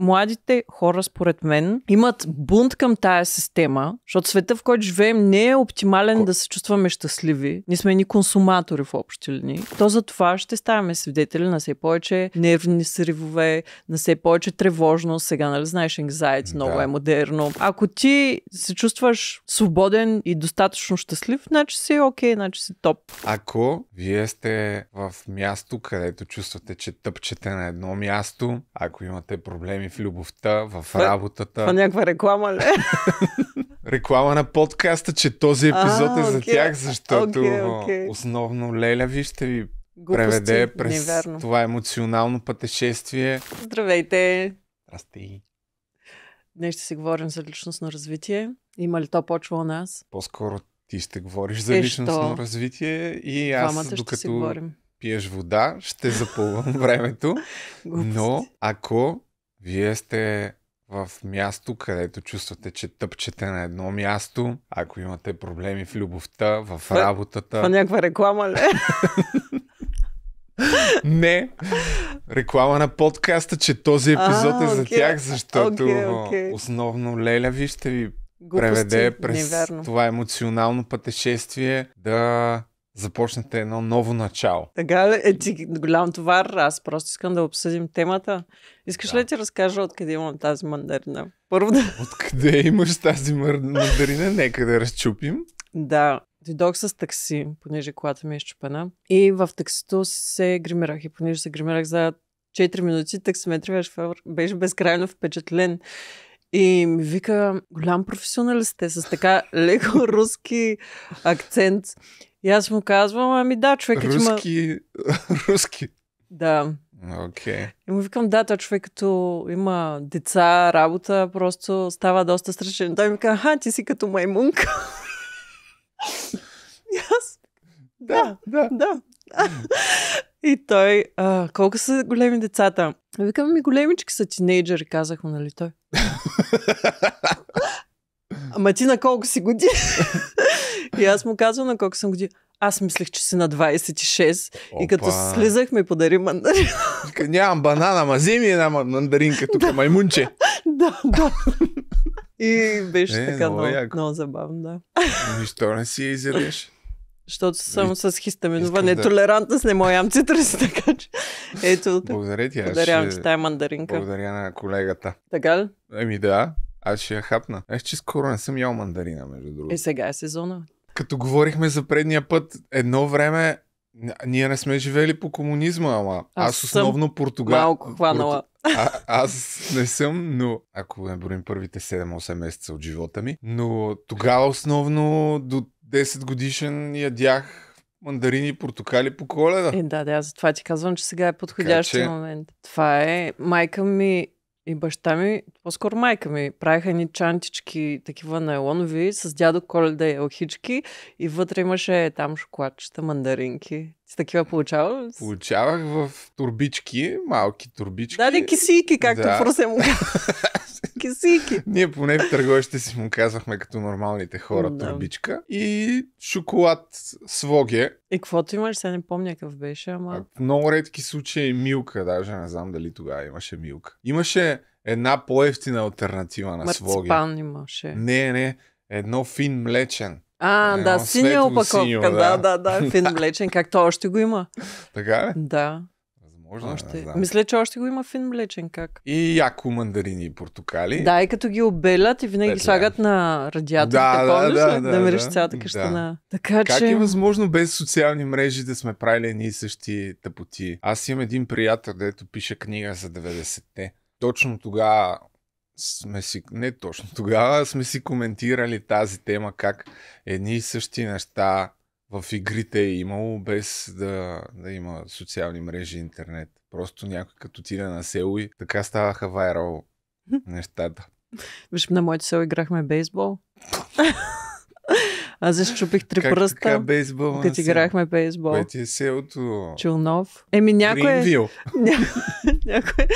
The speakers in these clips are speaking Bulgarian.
младите хора, според мен, имат бунт към тая система, защото света, в който живеем, не е оптимален Ко- да се чувстваме щастливи. Ние сме ни консуматори в общи линии. То за това ще ставаме свидетели на все повече нервни сривове, на все повече тревожност. Сега, нали знаеш, anxiety много Да. е модерно. Ако ти се чувстваш свободен и достатъчно щастлив, значи си окей, значи си топ. Ако вие сте в място, където чувствате, че тъпчете на едно място, ако имате проблеми в любовта, в работата, Това някаква реклама ли? реклама на подкаста, че този епизод А, е за тях, защото Окей, окей. основно Леля ви ще ви Глупости. преведе през Неверно. това емоционално пътешествие. Здравейте! Здрасти. Днес ще си говорим за личностно развитие. Има ли то почва у нас? По-скоро ти ще говориш за Е, личностно що? развитие и аз, Двамата докато пиеш вода, ще запълвам времето. Глупости. Но ако вие сте в място, където чувствате, че тъпчете на едно място, ако имате проблеми в любовта, в работата, Това някаква реклама ли? не, реклама на подкаста, че този епизод А, е за окей. тях, защото Окей, окей. основно Леля ви ще ви Глупости. преведе през Неверно. това емоционално пътешествие да започнете едно ново начало. Така ли? Е, ти голям товар. Аз просто искам да обсъдим темата. Искаш Да. ли да ти разкажа откъде имам тази мандарина? Първо да... Откъде имаш тази мандарина? Нека да разчупим. Да, дойдох с такси, понеже колата ми е щупена. И в таксито се гримирах. И понеже се гримирах за 4 минути, таксиметровия шофьор беше безкрайно впечатлен. И ми вика, голям професионалист сте с така леко руски акцент. И аз му казвам, ами да, човекът има... Руски. Руски. Да. Окей. И му викам, да, той човек като има деца, работа, просто става доста страшен. Той ми казва, аха, ти си като маймунка. И аз, да, да. да. И той, а, колко са големи децата? Викам ми, големички са тинейджери, казах му, нали той. Ама ти на колко си години? И аз му казвам на колко съм години. Аз мислех, че си на 26. И като Опа. слизах ми подари мандарин. Нямам банана, ма вземи една ма- мандаринка тук, маймунче. да, да. И беше Е, така много много, много забавно, да. Нищо не си я изядеш. Защото съм с хистаминова Искаш да- нетолерантност, не мога ям цитруси, така че ето, Благодаря ти. Подарявам ще... ти тая мандаринка. Благодаря на колегата. Така ли? Еми да, аз ще я хапна. Аз че скоро не съм ял мандарина, между другото. И сега е сезона. Като говорихме за предния път, едно време ние не сме живели по комунизма, ама аз, Аз основно Португал... Малко хванала. А, аз не съм, но ако не броим първите 7-8 месеца от живота ми, но тогава основно до 10 годишен ядях мандарини и портокали по коледа. Е, да, да, аз затова ти казвам, че сега е подходящия че- момент. Това е майка ми и баща ми, по-скоро майка ми, правиха ни чантички, такива найлонови, с дядо Коледа и елхички и вътре имаше там шоколадчета, мандаринки. Ти такива получава ли? си? Получавах в турбички, малки турбички. Да, да, кисийки, както Да. Фрусе му казва. Кисийки. Ние поне в търговище си му казвахме като нормалните хора Да. турбичка. И шоколад своге. И каквото имаш, сега не помня какъв беше, ама... А В много редки случаи милка, даже не знам дали тогава имаше милка. Имаше една по-ефтина альтернатива на своге. Марципан имаше. Не, не, едно фин млечен. А, Едно да, синя опаковка. да, да. да, да. Фин млечен, както още го има. Така ли? Да, Е, не още. знам. Мисля, че още го има фин млечен, как? И яко мандарини и портокали. Да, и като ги обелят и винаги ги Петля. слагат на радиаторите, Да, да, помниш да, да, да да. цялата къща Да. на... Така Как че... е възможно без социални мрежи да сме правили едни и същи тъпоти? Аз имам един приятел, дето пише книга за 90-те. Точно тогава сме си, не точно тогава, сме си коментирали тази тема, как едни и същи неща в игрите е имало, без да, да има социални мрежи и интернет. Просто някой като отиде на село и така ставаха вайрал нещата. Виж, на моето село играхме бейсбол. Аз защупих три как, пръста, Така бейсбол като играхме бейсбол. Кое ти е селото? Чулнов. Еми някой е... Ня- някой...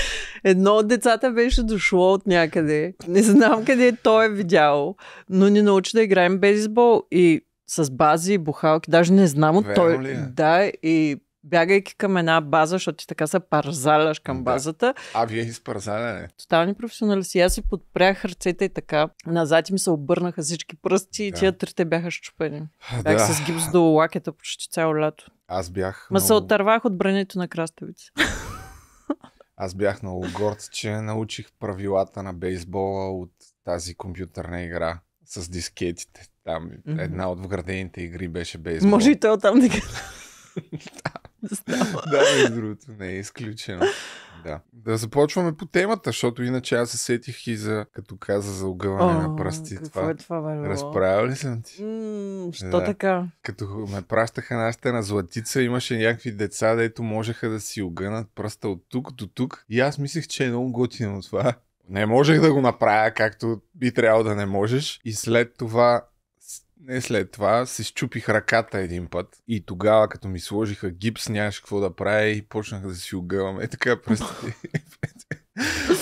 Едно от децата беше дошло от някъде. Не знам къде той е видял, но ни научи да играем бейсбол и с бази и бухалки. Даже не знам от Верно той. ли е? Да, и бягайки към една база, защото ти така се парзаляш към Да. базата. А, вие изпързаляне. Тотални професионалисти. Аз си подпрях ръцете и така. Назад и ми се обърнаха всички пръсти и Да. тия трите бяха щупени. Бях Да, с гипс до лакета почти цяло лято. аз бях Ма се много... отървах от брането на краставици. Аз бях много горд, че научих правилата на бейсбола от тази компютърна игра с дискетите. Там Мгм. една от вградените игри беше бейсбол. Може и той оттам да става. да, между другото, не е изключено. Да. да започваме по темата, защото иначе аз се сетих и за, като каза за огъване на пръсти. какво Това. е това, бе? Разправил ли съм ти? М, Що Да. така? Като ме пращаха нашите на Златица, имаше някакви деца, дето можеха да си огънат пръста от тук до тук. И аз мислех, че е много готино това. Не можех да го направя, както би трябвало да не можеш. И след това, не след това, си щупих ръката един път. И тогава, като ми сложиха гипс, нямаше какво да правя и почнах да си огъвам. Е така пръстите.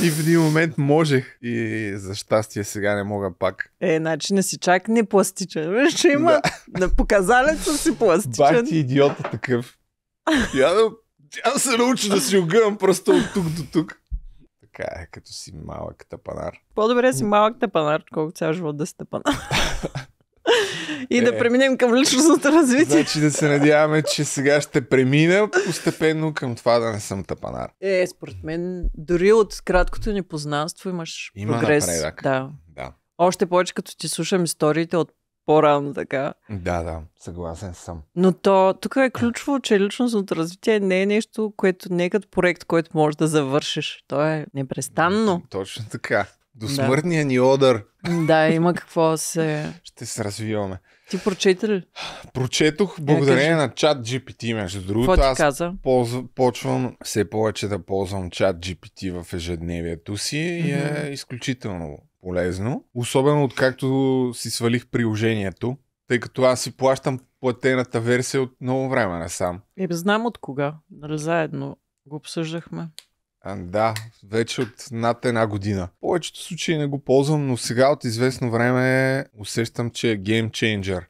И в един момент можех. И за щастие сега не мога пак. Е, значи не си чак не пластичен. Че има на показалеца си Бах пластичен. ти идиота такъв. Я да, я да се науча да си огъвам просто от тук до тук. Така е, като си малък тапанар. По-добре си малък тъпанар, колкото цял живот да си тъпанар. И Е. да преминем към личностното развитие. Значи да се надяваме, че сега ще премина постепенно към това да не съм тапанар. Е, според мен, дори от краткото ни познанство имаш Има прогрес. напредък. Да. Да. Още повече като ти слушам историите от по-рано така. Да, да, съгласен съм. Но то, тук е ключово, че личностното развитие не е нещо, което не е като проект, който можеш да завършиш. То е непрестанно. Точно така. До Да. смъртния ни одър Да, има какво се... ще се развиваме. Ти прочете ли? Прочетох благодарение на чат GPT, между другото. Аз каза? ползва, почвам все повече да ползвам чат GPT в ежедневието си и е изключително полезно. Особено откакто си свалих приложението, тъй като аз си плащам платената версия от много време насам. Е, знам от кога. Нали заедно го обсъждахме. А, да, вече от над една година. В повечето случаи не го ползвам, но сега от известно време усещам, че е геймчейнджър.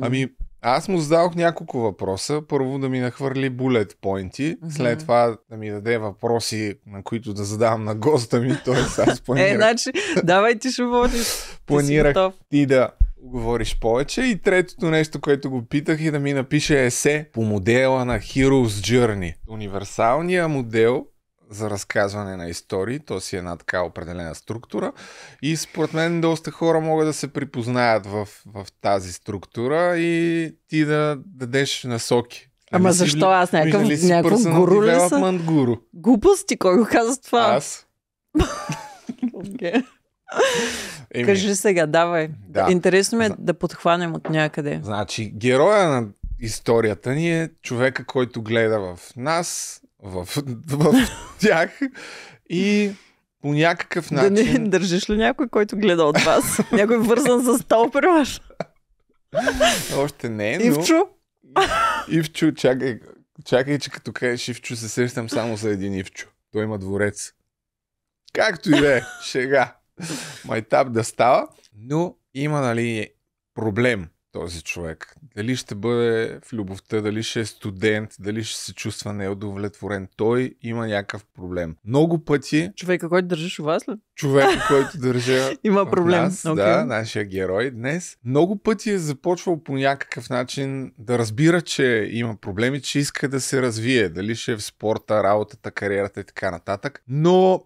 Ами, аз му зададох няколко въпроса. Първо да ми нахвърли булет поинти, Мгм. след това да ми даде въпроси, на които да задавам на госта ми, т.е. аз Е, планирах, значи, давай ти ще водиш. планирах Ти ти да говориш повече. И третото нещо, което го питах е да ми напише есе по модела на Hero's Journey. Универсалният модел за разказване на истории, то си е една така определена структура и според мен доста хора могат да се припознаят в, в тази структура и ти да дадеш насоки. Ама Нали си защо аз някакъв, някакво personal гуру ли съм? гуру? Глупости, кой го каза това? Аз. Еми, Кажи сега, давай. Да. Интересно ми е За- да подхванем от някъде. Значи, героя на историята ни е човека, който гледа в нас, в, в тях и по някакъв Да начин... не държиш ли някой, който гледа от вас? някой вързан с стол при вас? Още не, но... Ивчо? Ивчо, чакай, чакай, че като кажеш Ивчо, се сещам само за един Ивчо. Той има дворец. Както и да е, шега. Майтап да става. Но има, нали, проблем този човек. Дали ще бъде в любовта, дали ще е студент, дали ще се чувства неудовлетворен. Той има някакъв проблем. Много пъти Човека, който държиш у вас ли? човека, който държа Има проблем. Нас, Окей. Да, нашия герой днес. Много пъти е започвал по някакъв начин да разбира, че има проблеми, че иска да се развие. Дали ще е в спорта, работата, кариерата и така нататък. Но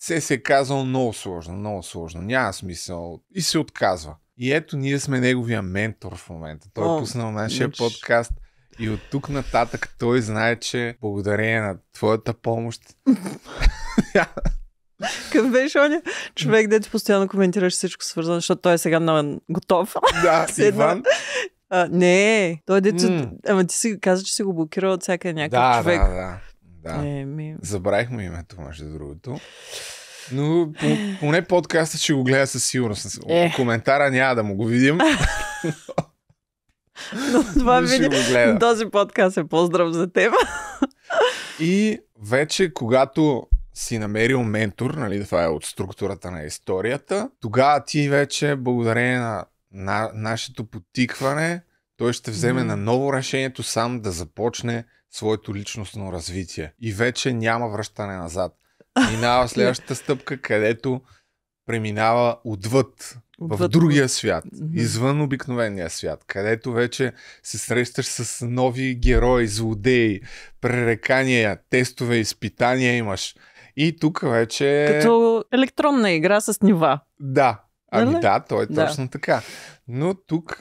се се е казал много сложно, много сложно. Няма смисъл. И се отказва. И ето ние сме неговия ментор в момента. Той О, е пуснал нашия виж. подкаст. И от тук нататък той знае, че благодарение на твоята помощ Какъв беше он човек, дето постоянно коментираш всичко свързано, защото той е сега на готов. да. Иван, А, не, той дето... М. Ама ти си каза, че си го блокирал от всяка някакъв да, човек. да, да, да. Е, ми... Забравих му името, между другото. Но по, поне подкаста ще го гледа със сигурност. Е. Коментара няма да му го видим. Но това види... Този подкаст е поздрав за теб. И вече, когато си намерил ментор, нали, това е от структурата на историята, тогава ти вече, благодарение на, на нашето потикване, той ще вземе Мгм. на ново решението сам да започне своето личностно развитие. И вече няма връщане назад. Минава следващата стъпка, където преминава отвъд, в Отвъд. другия свят, извън обикновения свят, където вече се срещаш с нови герои, злодеи, пререкания, тестове, изпитания имаш. И тук вече... Като електронна игра с нива. Да. Ами Нали? да, то е Да. точно така. Но тук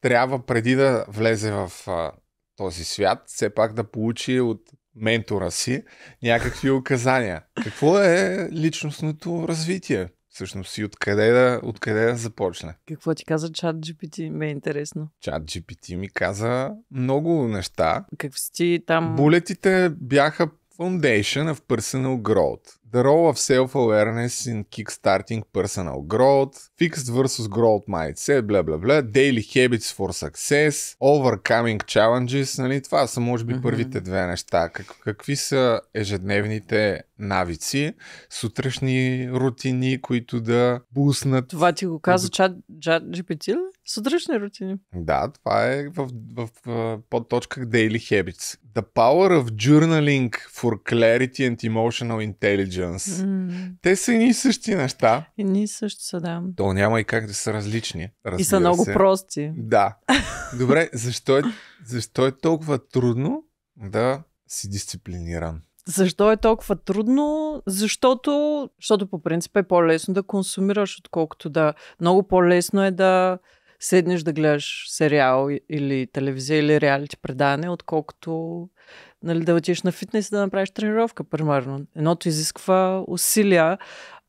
трябва преди да влезе в а, този свят, все пак да получи от ментора си някакви указания. Какво е личностното развитие? Всъщност и откъде да, откъде да започне? Какво ти каза чат GPT? Ме е интересно. Чат GPT ми каза много неща. Какви си ти там... Булетите бяха Foundation of Personal Growth. The role of self-awareness in kickstarting personal growth, fixed versus growth mindset, бла бла бла, daily habits for success, overcoming challenges, нали? Това са може би първите две неща. Как, какви са ежедневните навици, сутрешни рутини, които да буснат Това ти го каза чат, чат GPT ли? Сутрешни рутини. да, това е в, в, в подточка Daily Habits. The power of journaling for clarity and emotional intelligence. М, Те са едни и същи неща. И ние също са, да. То няма и как да са различни. И са много се. прости. Да. Добре, защо е, защо е толкова трудно да си дисциплиниран? Защо е толкова трудно? Защото, защото по принцип е по-лесно да консумираш, отколкото да... Много по-лесно е да седнеш да гледаш сериал и- или телевизия или реалити предаване, отколкото нали, да отидеш на фитнес и да направиш тренировка, примерно. Едното изисква усилия,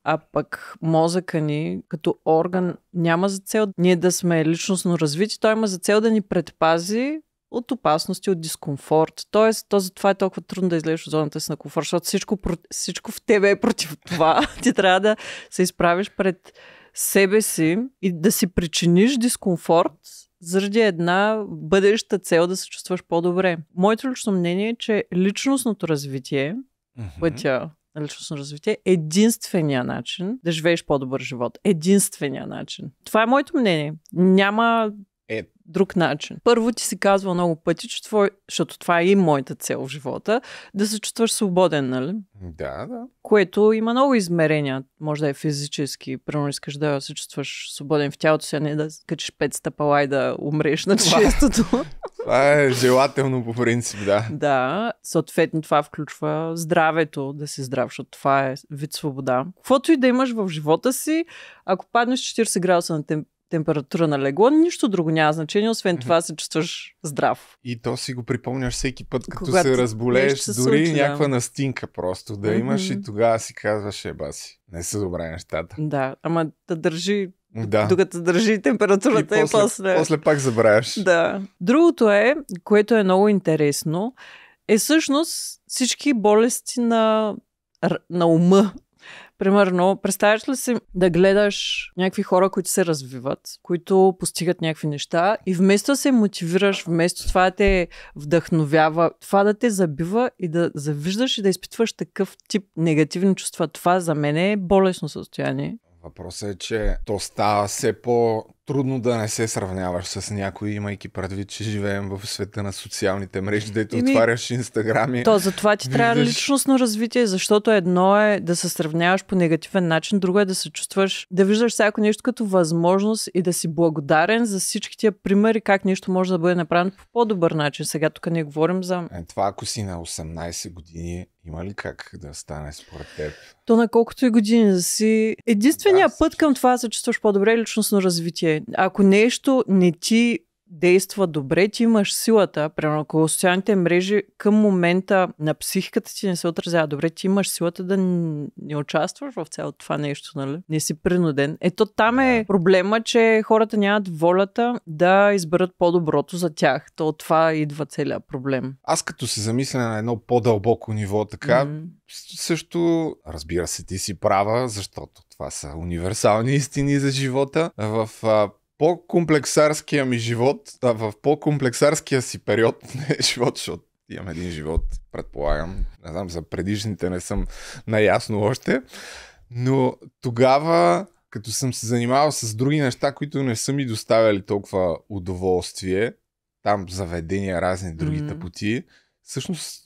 а пък мозъка ни като орган няма за цел ние да сме личностно развити, той има за цел да ни предпази от опасности, от дискомфорт. Тоест, то затова е толкова трудно да излезеш от зоната си на комфорт, защото всичко, всичко в тебе е против това. Ти трябва да се изправиш пред себе си и да си причиниш дискомфорт заради една бъдеща цел да се чувстваш по-добре. Моето лично мнение е, че личностното развитие, пътя на личностно развитие е единствения начин да живееш по-добър живот. Единствения начин. Това е моето мнение. Няма. Друг начин. Първо ти си казва много пъти, че твой, защото това е и моята цел в живота, да се чувстваш свободен, нали? Да, да. Което има много измерения. Може да е физически. Примерно искаш да се чувстваш свободен в тялото си, а не да качиш пет стъпала и да умреш на честото. Това е желателно по принцип, да. Да, съответно това включва здравето, да си здрав, защото това е вид свобода. Каквото и да имаш в живота си, ако паднеш 40 градуса на тем, температура на легло, нищо друго няма значение, освен това се чувстваш здрав. И то си го припомняш всеки път, като Когато се разболееш, се дори случи, да. някаква настинка просто да имаш Мгм. и тогава си казваш, е баси, не са добре нещата. Да, ама да държи, Да. докато държи температурата и и после, после... после пак забравяш. Да. Другото е, което е много интересно, е всъщност всички болести на, на ума. Примерно, представяш ли си да гледаш някакви хора, които се развиват, които постигат някакви неща и вместо да се мотивираш, вместо това да те вдъхновява, това да те забива и да завиждаш и да изпитваш такъв тип негативни чувства, това за мен е болесно състояние. Въпросът е, че то става все по-трудно да не се сравняваш с някой, имайки предвид, че живеем в света на социалните мрежи, дето Еми, отваряш инстаграми. То затова ти трябва Виждаш- личностно развитие, защото едно е да се сравняваш по негативен начин, друго е да се чувстваш, да виждаш всяко нещо като възможност и да си благодарен за всички тия примери, как нещо може да бъде направено по по-добър начин. Сега тук не говорим за Е, това ако си на 18 години, има ли как да стане според теб? то на колкото и години да си. Единственият Да, път към това да се чувстваш по-добре е личностно развитие. Ако нещо не ти действа добре, ти имаш силата. Примерно, ако социалните мрежи към момента на психиката ти не се отразява добре, ти имаш силата да не участваш в цялото това нещо, нали? Не си принуден. Ето там е проблема, че хората нямат волята да изберат по-доброто за тях. То от това идва целият проблем. Аз като се замисля на едно по-дълбоко ниво, така, с- също, разбира се, ти си права, защото това са универсални истини за живота. В по-комплексарския ми живот, а, в по-комплексарския си период, не живот, защото имам един живот, предполагам. Не знам, за предишните не съм наясно още. Но тогава, като съм се занимавал с други неща, които не са ми доставяли толкова удоволствие, там заведения, разни други Мгм. тъпоти, всъщност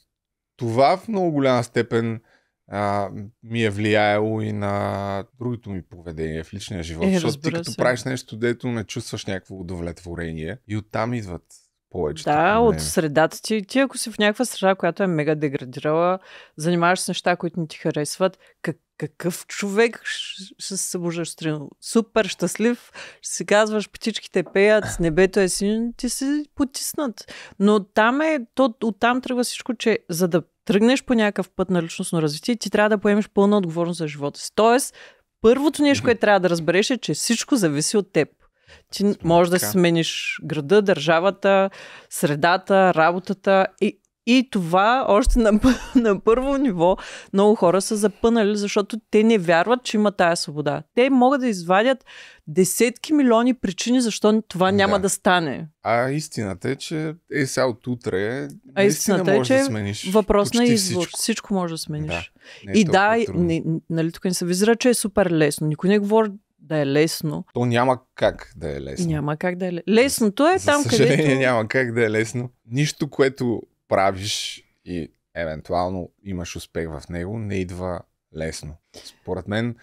това в много голяма степен а, ми е влияело и на другото ми поведение в личния живот. Е, защото ти като се. правиш нещо, дето не чувстваш някакво удовлетворение и оттам идват повечето Да, от средата ти. Ти ако си в някаква среда, която е мега деградирала, занимаваш се с неща, които не ти харесват, как, какъв човек ще се събуждаш сутрин? Супер щастлив, ще си казваш, птичките пеят, с небето е синьо, ти си потиснат. Но там е, то, оттам тръгва всичко, че за да тръгнеш по някакъв път на личностно развитие, ти трябва да поемеш пълна отговорност за живота си. Тоест, първото нещо, което трябва да разбереш е, че всичко зависи от теб. Ти Абсолютно можеш да смениш града, държавата, средата, работата и, и това още на, на първо ниво много хора са запънали, защото те не вярват, че има тая свобода. Те могат да извадят десетки милиони причини, защо това няма Да. да стане. А истината е, че е сега от утре А истината е, че да смениш Въпрос на избор. Всичко. Всичко. може да смениш. Да, е и да, не, нали тук не се визира, че е супер лесно. Никой не говори да е лесно. То няма как да е лесно. Няма как да е лесно. Лесното е За там, където... няма как да е лесно. Нищо, което правиш и евентуално имаш успех в него, не идва лесно. Според мен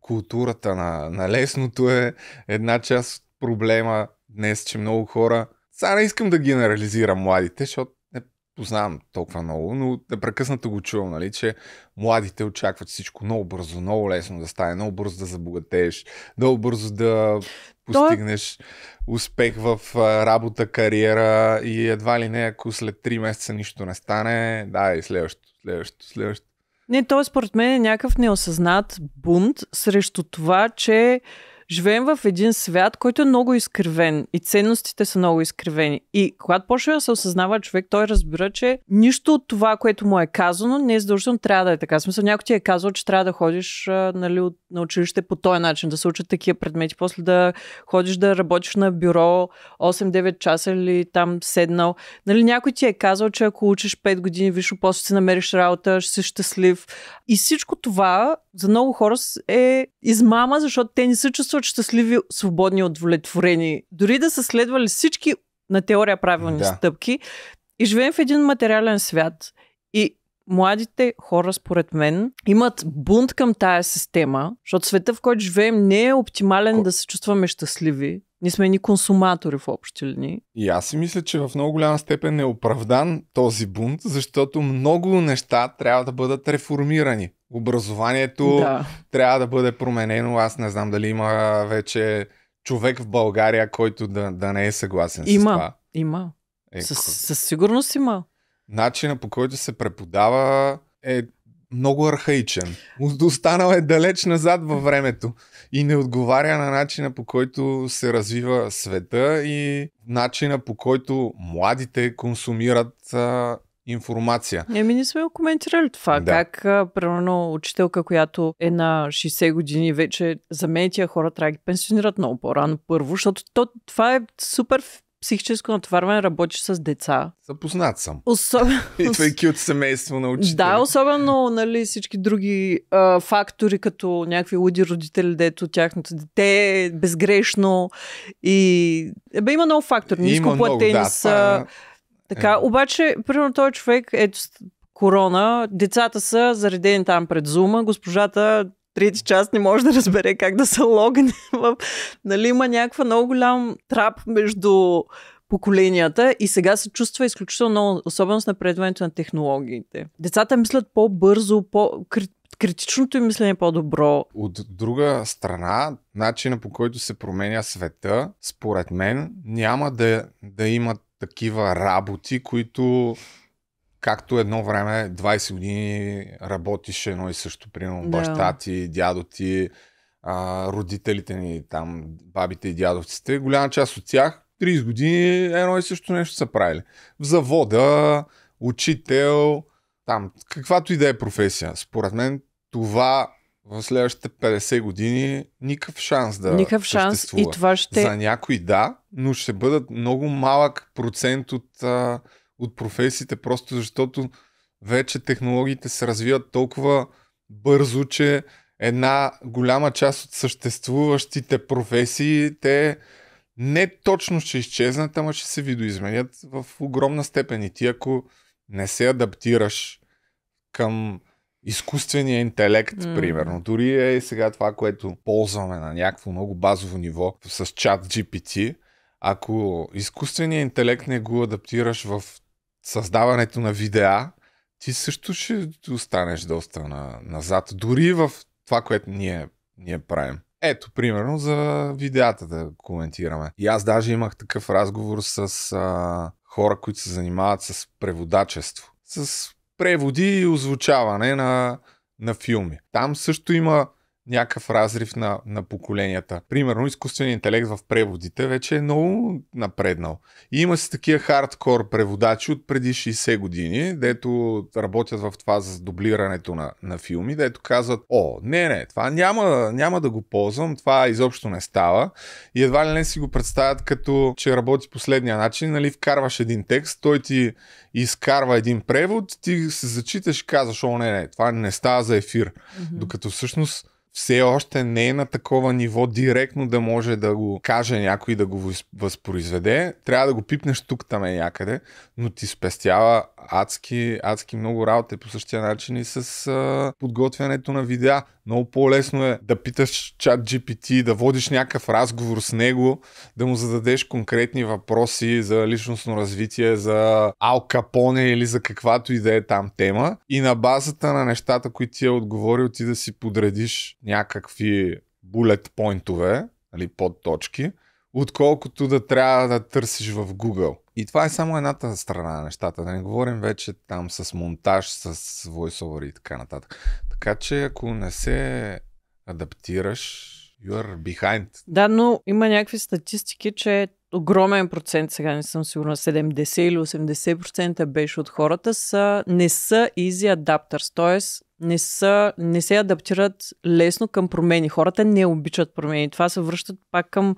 културата на, на лесното е една част от проблема днес, че много хора... Сега не искам да генерализирам младите, защото познавам толкова много, но непрекъснато го чувам, нали, че младите очакват всичко много бързо, много лесно да стане, много бързо да забогатееш, много бързо да постигнеш успех в работа, кариера и едва ли не, ако след 3 месеца нищо не стане, да, и следващо, следващо, следващо. Не, то според мен е някакъв неосъзнат бунт срещу това, че живеем в един свят, който е много изкривен и ценностите са много изкривени. И когато почне да се осъзнава човек, той разбира, че нищо от това, което му е казано, не е задължително трябва да е така. В смисъл, някой ти е казал, че трябва да ходиш нали, на училище по този начин, да се учат такива предмети, после да ходиш да работиш на бюро 8-9 часа или там седнал. Нали, някой ти е казал, че ако учиш 5 години висше, после си намериш работа, ще си щастлив. И всичко това за много хора е измама, защото те не се чувстват щастливи, свободни, удовлетворени. Дори да са следвали всички на теория правилни Да. стъпки и живеем в един материален свят. И младите хора, според мен, имат бунт към тая система, защото света, в който живеем, не е оптимален Ко- да се чувстваме щастливи. Ние сме ни консуматори в общи линии. И аз си мисля, че в много голяма степен е оправдан този бунт, защото много неща трябва да бъдат реформирани. Образованието Да. трябва да бъде променено. Аз не знам дали има вече човек в България, който да, да не е съгласен с Има. това. Има. Е, Със, със сигурност има. начина по който се преподава е много архаичен. Останал е далеч назад във времето и не отговаря на начина по който се развива света и начина по който младите консумират а, информация. Еми, не сме го коментирали това. Да. Как, примерно, учителка, която е на 60 години, вече за мен тия хора трябва да ги пенсионират много по-рано първо, защото то, това е супер психическо натоварване, работиш с деца. Запознат съм. Особено, Идвайки от семейство на учители. да, особено нали, всички други а, фактори, като някакви луди родители, дето тяхното дете е безгрешно и... Ебе, има много фактори. Има много, Нископлатени да. са... това Така, Е. обаче, примерно този човек, ето корона, децата са заредени там пред зума, госпожата трети час не може да разбере как да се логне. Нали, има някаква много голям трап между поколенията и сега се чувства изключително много, особено с напредването на технологиите. Децата мислят по-бързо, по критичното им мислене е по-добро. От друга страна, начина по който се променя света, според мен, няма да, да има такива работи, които както едно време, 20 години работиш едно и също, примерно Да. баща ти, дядо ти, а, родителите ни, там, бабите и дядовците, голяма част от тях 30 години едно и също нещо са правили. В завода, учител, там, каквато и да е професия. Според мен това в следващите 50 години никакъв шанс да Никакъв шанс съществува. и това ще... За някой да, но ще бъдат много малък процент от, а, от професиите, просто защото вече технологиите се развиват толкова бързо, че една голяма част от съществуващите професии, те не точно ще изчезнат, ама ще се видоизменят в огромна степен. И ти ако не се адаптираш към изкуствения интелект, mm. примерно. Дори е сега това, което ползваме на някакво много базово ниво с чат GPT, ако изкуственият интелект не го адаптираш в създаването на видеа, ти също ще останеш доста на, назад. Дори в това, което ние, ние правим. Ето, примерно, за видеята да коментираме. И аз даже имах такъв разговор с а, хора, които се занимават с преводачество. С преводи и озвучаване на, на филми. Там също има някакъв разрив на, на поколенията. Примерно, изкуственият интелект в преводите вече е много напреднал. И има си такива хардкор преводачи от преди 60 години, дето работят в това за дублирането на, на филми, дето казват, о, не, не, това няма, няма да го ползвам, това изобщо не става. И едва ли не си го представят като, че работи последния начин, нали, вкарваш един текст, той ти изкарва един превод, ти се зачиташ и казваш, о, не, не, това не става за ефир. Mm-hmm. Докато всъщност все още не е на такова ниво директно да може да го каже някой да го възпроизведе. Трябва да го пипнеш тук там е някъде, но ти спестява адски, адски много работа по същия начин и с а, подготвянето на видеа. Много по-лесно е да питаш чат GPT, да водиш някакъв разговор с него, да му зададеш конкретни въпроси за личностно развитие, за Ал Капоне или за каквато и да е там тема. И на базата на нещата, които ти е отговорил, ти да си подредиш някакви булет поинтове, нали, подточки, отколкото да трябва да търсиш в Google. И това е само едната страна на нещата. Да не говорим вече там с монтаж, с voiceover и така нататък. Така че ако не се адаптираш, you are behind. Да, но има някакви статистики, че огромен процент, сега не съм сигурна, 70 или 80% беше от хората, са, не са easy adapters, т.е. Не, са, не се адаптират лесно към промени. Хората не обичат промени. Това се връщат пак към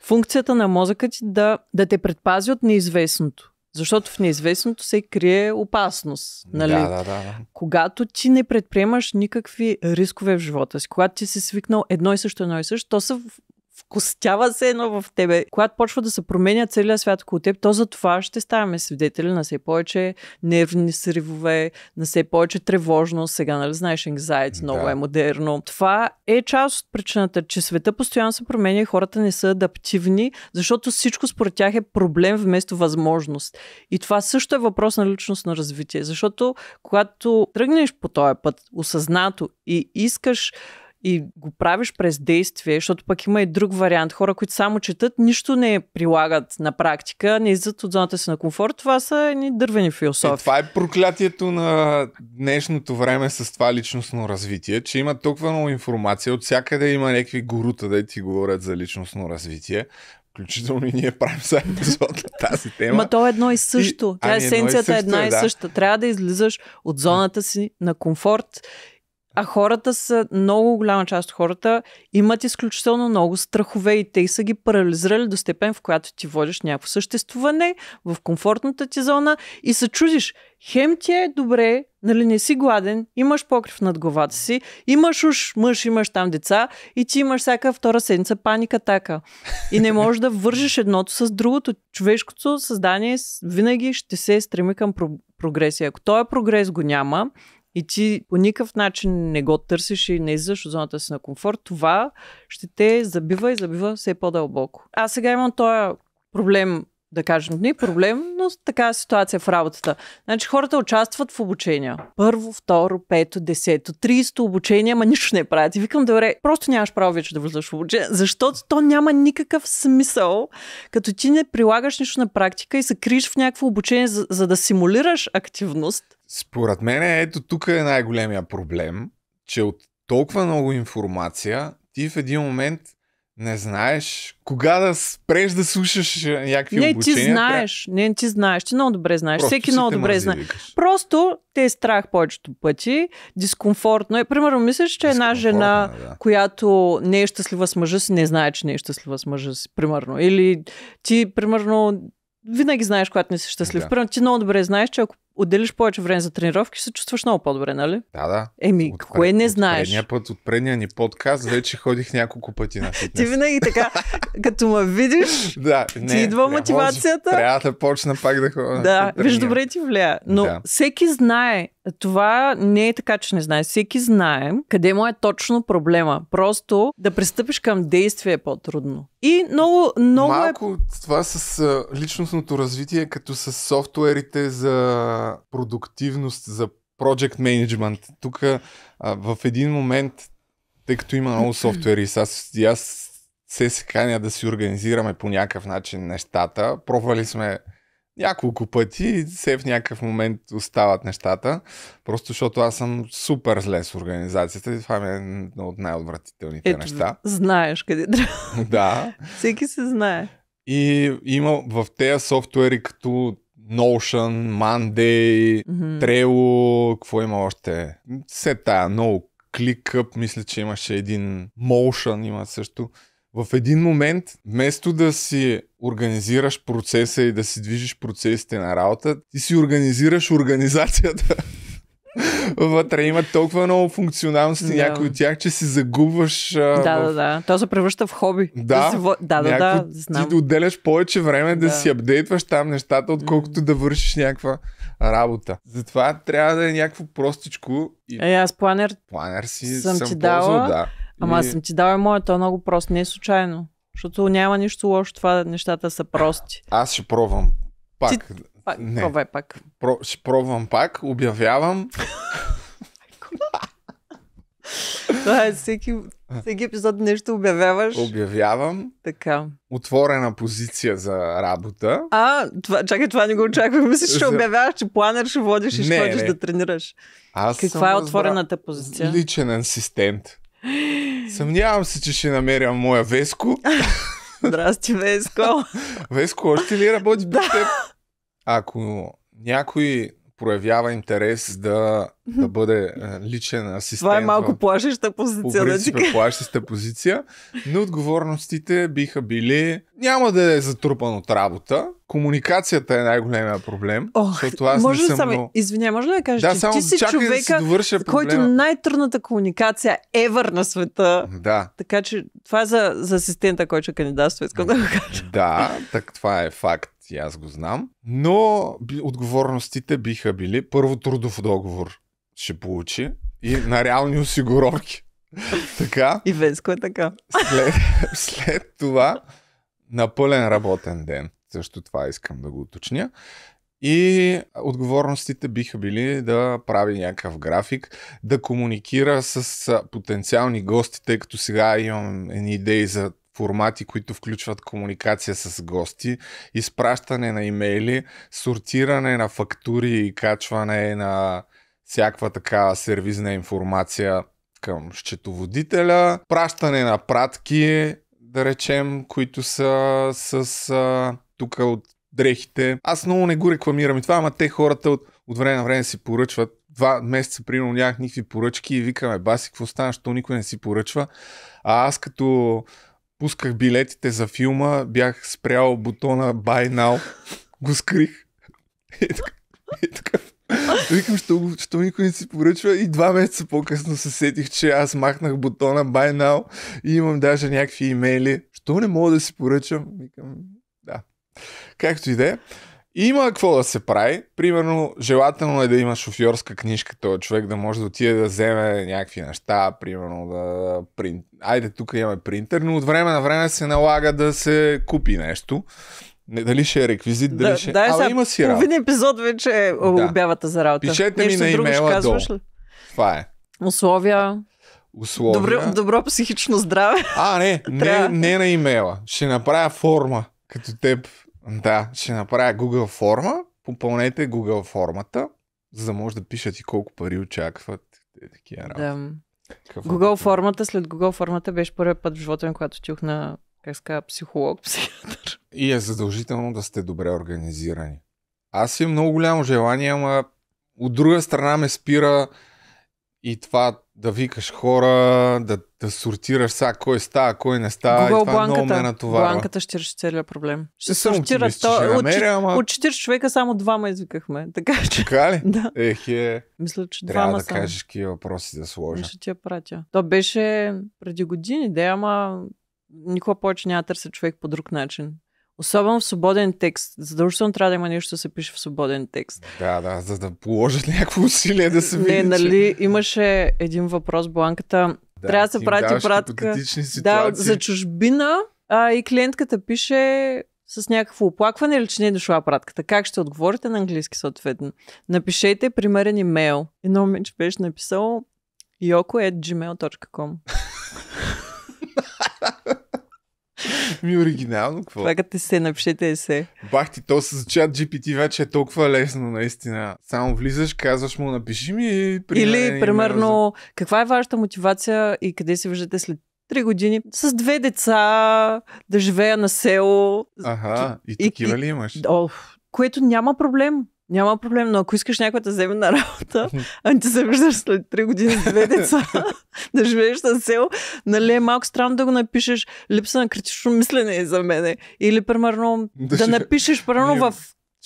функцията на мозъка ти да, да те предпази от неизвестното. Защото в неизвестното се крие опасност. Нали? Да, да, да. Когато ти не предприемаш никакви рискове в живота си, когато ти си свикнал едно и също, едно и също, то са вкостява се едно в тебе. Когато почва да се променя целият свят около теб, то за това ще ставаме свидетели на все повече нервни сривове, на все повече тревожност. Сега, нали знаеш, anxiety много да. е модерно. Това е част от причината, че света постоянно се променя и хората не са адаптивни, защото всичко според тях е проблем вместо възможност. И това също е въпрос на личностно развитие, защото когато тръгнеш по този път осъзнато и искаш и го правиш през действие, защото пък има и друг вариант. Хора, които само четат, нищо не прилагат на практика, не излизат от зоната си на комфорт. Това са едни дървени философи. Е, това е проклятието на днешното време с това личностно развитие, че има толкова много информация. От всякъде има някакви горута да ти говорят за личностно развитие. Включително и ние правим за епизод на тази тема. Ма то е едно и също. И... Тя ами, есенцията е една и, е, да. съща. Трябва да излизаш от зоната си на комфорт а хората са, много голяма част от хората имат изключително много страхове и те са ги парализирали до степен, в която ти водиш някакво съществуване в комфортната ти зона и се чудиш, хем ти е добре, нали не си гладен, имаш покрив над главата си, имаш уж мъж, имаш там деца и ти имаш всяка втора седмица паника така. И не можеш да вържиш едното с другото. Човешкото създание винаги ще се стреми към прогресия. Ако този прогрес го няма, и ти по никакъв начин не го търсиш и не излизаш от зоната си на комфорт, това ще те забива и забива все по-дълбоко. Аз сега имам този проблем да кажем, не проблем, но така ситуация в работата. Значи хората участват в обучения. Първо, второ, пето, десето, тридесето обучение, ама нищо не правят. И викам, добре, просто нямаш право вече да влизаш в обучение, защото то няма никакъв смисъл, като ти не прилагаш нищо на практика и се криеш в някакво обучение, за, за да симулираш активност. Според мен, ето тук е най-големия проблем, че от толкова много информация, ти в един момент не знаеш кога да спреш да слушаш някакви не, обучения. Не, ти знаеш. Не, ти знаеш. Ти много добре знаеш. Просто Всеки много добре знае. Просто те е страх повечето пъти. Дискомфортно е. Примерно, мислиш, че една жена, да. която не е щастлива с мъжа си, не знае, че не е щастлива с мъжа си. Примерно. Или ти, примерно, винаги знаеш, когато не си щастлив. Да. Примерно, ти много добре знаеш, че ако отделиш повече време за тренировки, се чувстваш много по-добре, нали? Да, да. Еми, От кое не от знаеш? Предния път, от предния ни подкаст, вече ходих няколко пъти на Ти фитнес. винаги така, като ме видиш, Да, ти не, идва трябва- мотивацията. Трябва да почна пак да ходя. Да, виж, добре ти влияе. Но Да. всеки знае, това не е така, че не знае. Всеки знае къде му е точно проблема. Просто да пристъпиш към действие е по-трудно. И много, много е... Малко това с личностното развитие, като с софтуерите за продуктивност, за project management. Тук в един момент, тъй като има много софтуери, аз, аз се се каня да си организираме по някакъв начин нещата. Пробвали сме няколко пъти и все в някакъв момент остават нещата. Просто защото аз съм супер зле с организацията и това ми е едно от най-отвратителните Ето, неща. знаеш къде трябва. Да. Всеки се знае. И има в тези софтуери като Notion, Monday, Мгм. Trello, какво има още? Все тая, много ClickUp, мисля, че имаше един Motion, има също. В един момент, вместо да си организираш процеса и да си движиш процесите на работа, ти си организираш организацията. Вътре има толкова много функционалности, Да. някои от тях, че си загубваш а, Да, в да, да. То се превръща в хоби. Да, се во- да, да, да, знам. Ти да отделяш повече време да, Да. си апдейтваш там нещата, отколкото да вършиш някаква работа. Затова трябва да е някакво простичко и Е, аз планер, планер си съм съм, ти ползвал, дала, да. ама И- аз съм ти дала моя, то е много прост, не е случайно. Защото няма нищо лошо това, нещата са прости. Аз ще пробвам пак. Ти- Пак, Не. пробвай пак. Про, ще пробвам пак, обявявам. Това е всеки, всеки епизод нещо обявяваш. обявявам Така. отворена позиция за работа. А, това, чакай, това не го очаквах. Мислиш, ще За- обявяваш, че планер ще водиш и ще ходиш да тренираш. Аз Каква съм е отворената позиция? Личен асистент. Съмнявам се, че ще намеря моя Веско. Здрасти, Веско. Веско, още ли работи при теб? Ако някой проявява интерес да, да бъде е, личен асистент Това е малко в, плашеща по позиция. Ти принцип кажа. е плащаща позиция, но отговорностите биха били няма да е затрупан от работа. Комуникацията е най-големия проблем, Ох, защото аз може не съм само... много... Извиня, може ли да кажеш, Да, че само ти си чакай да си човека, който най-трудната комуникация ever на света. Да, Така че това е за, за асистента, който ще кандидатства, искам да го кажа. Да, так това е факт и аз го знам. Но отговорностите биха били първо трудов договор ще получи и на реални осигуровки. така, И Веско е така. след, след това на пълен работен ден. Също това искам да го уточня. И отговорностите биха били да прави някакъв график, да комуникира с потенциални гости, тъй като сега имам едни идеи за формати, които включват комуникация с гости, изпращане на имейли, сортиране на фактури и качване на всякаква такава сервизна информация към счетоводителя, пращане на пратки, да речем, които са с а, тук от дрехите. Аз много не го рекламирам и това, ама те хората от, от време на време си поръчват. Два месеца, примерно, нямах никакви поръчки и викаме, баси, какво стана, що никой не си поръчва. А аз като пусках билетите за филма, бях спрял бутона Buy Now, го скрих. И така, и така. Викам, що, що никой не си поръчва и два месеца по-късно се сетих, че аз махнах бутона Buy Now и имам даже някакви имейли. Що не мога да си поръчам? Викам, да. Както и да е. Има какво да се прави. Примерно, желателно е да има шофьорска книжка, този човек да може да отиде да вземе някакви неща, примерно да принт... Айде, тук имаме принтер, но от време на време се налага да се купи нещо. Не, дали ще е реквизит, дали Да, ще... да, Абе, сега има си работа. Половин епизод вече е обявата за работа. Пишете ми Нещо на друго ще имейла долу. ли? Това е. Условия, Условия. добро, добро психично здраве. А, не, не, не на имейла. Ще направя форма, като теб. Да, ще направя Google форма. Попълнете Google формата, за да може да пишат и колко пари очакват. Те, такива работи. Да. Какъв Google опит. формата, след Google формата беше първият път в живота ми, когато отидох на как казва, психолог, психиатър. И е задължително да сте добре организирани. Аз имам много голямо желание, ама от друга страна ме спира И това да викаш хора, да, да сортираш сега кой става, кой не става. Google и това много ме бланката, натоварва. бланката ще реши целият проблем. Ще съм сортират. оптимист, че ще То, от, намеря, ама- от 40 човека само двама извикахме. Така че, Така ли? да. Ех е, Мисля, че трябва двама да само. кажеш какви въпроси да сложа. Ще ти я пратя. То беше преди години, да, ама никога повече няма да търся човек по друг начин. Особено в свободен текст. Задължително трябва да има нещо да се пише в свободен текст. Да, да, за да положат някакво усилие да се види, Не, че- нали, имаше един въпрос, Бланката. Да, трябва да се прати пратка. Да, за чужбина. А, и клиентката пише с някакво оплакване или че не е дошла пратката. Как ще отговорите на английски съответно? Напишете примерен имейл. Едно момиче беше написало yoko.gmail.com Ми оригинално, какво? Слагате се, напишете есе. Бах ти, то с чат GPT вече е толкова лесно, наистина. Само влизаш, казваш му, напиши ми примерен Или, примерно, каква е вашата мотивация и къде се виждате след 3 години с две деца, да живея на село. За... И И- такива и- ли имаш? О, което няма проблем. Няма проблем, но ако искаш някой да вземе на работа, а ти се виждаш след 3 години с две деца, да живееш на село, нали е малко странно да го напишеш липса на критично мислене е за мене. Или, примерно, да, ще- напишеш, примерно, в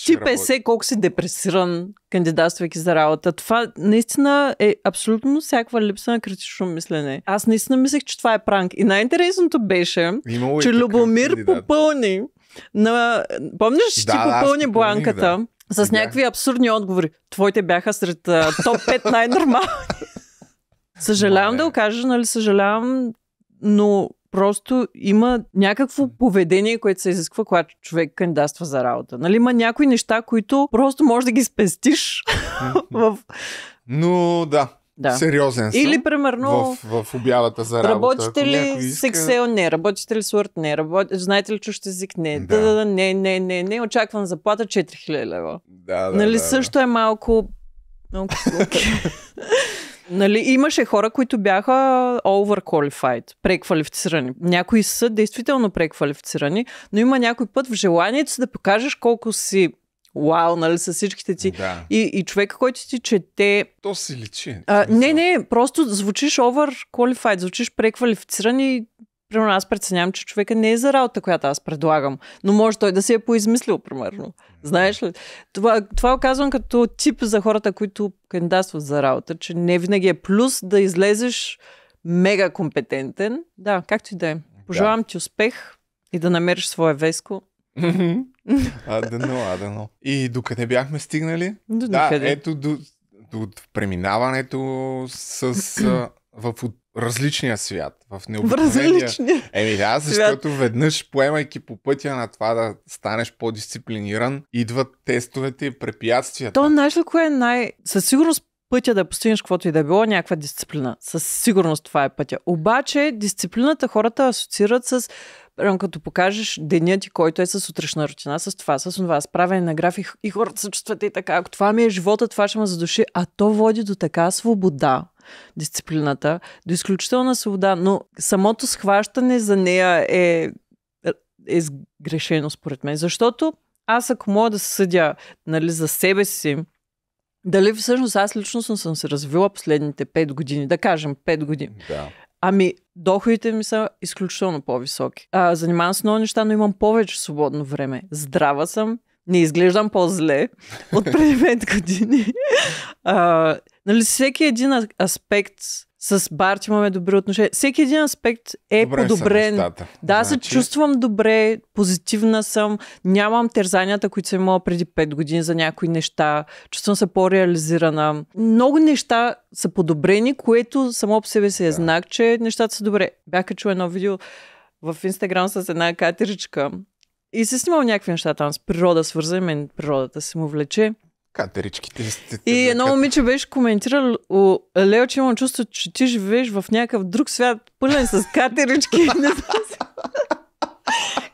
тип есе колко си депресиран, кандидатствайки за работа. Това наистина е абсолютно всякаква липса на критично мислене. Аз наистина мислех, че това е пранк. И най-интересното беше, Имало и че Любомир кандидат. попълни на... Помниш, че Да, ти да, попълни бланката да. С Сега. някакви абсурдни отговори. Твоите бяха сред а, топ 5 най-нормални. Съжалявам да го кажа, нали, съжалявам, но просто има някакво поведение, което се изисква, когато човек кандидатства за работа. Нали, има някои неща, които просто можеш да ги спестиш в... Но да, Да. сериозен съм. Или, примерно, в, в обявата за работа. Работите ли някой с иска- Excel? Не. Работите ли с Word? Не. Работ... Знаете ли чущ език? Не. Да. Да. Да, да, не, не, не, не. Очаквам заплата 4000 лева. Да, да, нали, да, също е малко... малко okay. нали, имаше хора, които бяха overqualified, преквалифицирани. Някои са действително преквалифицирани, но има някой път в желанието си да покажеш колко си вау, нали, с всичките ти. Да. И, и човека, който ти чете То си личи. а, не, не, просто звучиш overqualified, звучиш преквалифициран и примерно аз преценявам, че човека не е за работа, която аз предлагам. Но може той да си е поизмислил, примерно. Знаеш ли? Това, това го казвам като тип за хората, които кандидатстват за работа, че не винаги е плюс да излезеш мега компетентен. Да, както и да е. Пожелавам ти успех и да намериш своя веско. А, дано, а, дано. И докъде бяхме стигнали? До Да, никъде. ето до, до преминаването с, в различния свят. В необикновения. Еми да, свят. защото веднъж поемайки по пътя на това да станеш по-дисциплиниран, идват тестовете и препятствията. То, знаеш ли, кое е най... Със сигурност пътя да постигнеш каквото и да е било някаква дисциплина. Със сигурност това е пътя. Обаче дисциплината хората асоциират с Примерно, като покажеш деня ти, който е с утрешна рутина, с това, с това, с правене на график и хората се чувстват и така. Ако това ми е живота, това ще ме задуши. А то води до така свобода, дисциплината, до изключителна свобода, но самото схващане за нея е, е сгрешено според мен. Защото аз ако мога да съдя нали, за себе си, дали всъщност аз лично съм се развила последните 5 години, да кажем 5 години. Да. Ами, доходите ми са изключително по-високи. А, занимавам се много неща, но имам повече свободно време. Здрава съм, не изглеждам по-зле от преди 5 години. А, нали, всеки един аспект с Барт имаме добри отношения. Всеки един аспект е Добре подобрен. Да, Значи, се чувствам добре, позитивна съм, нямам терзанията, които съм имала преди 5 години за някои неща, чувствам се по-реализирана. Много неща са подобрени, което само по себе си е Да. знак, че нещата са добре. Бях качила едно видео в Инстаграм с една катеричка и се снимал някакви неща там с природа, свързани мен природата се му влече. Катеричките. И едно момиче беше коментирал, о, Лео, че имам чувство, че ти живееш в някакъв друг свят, пълен с катерички.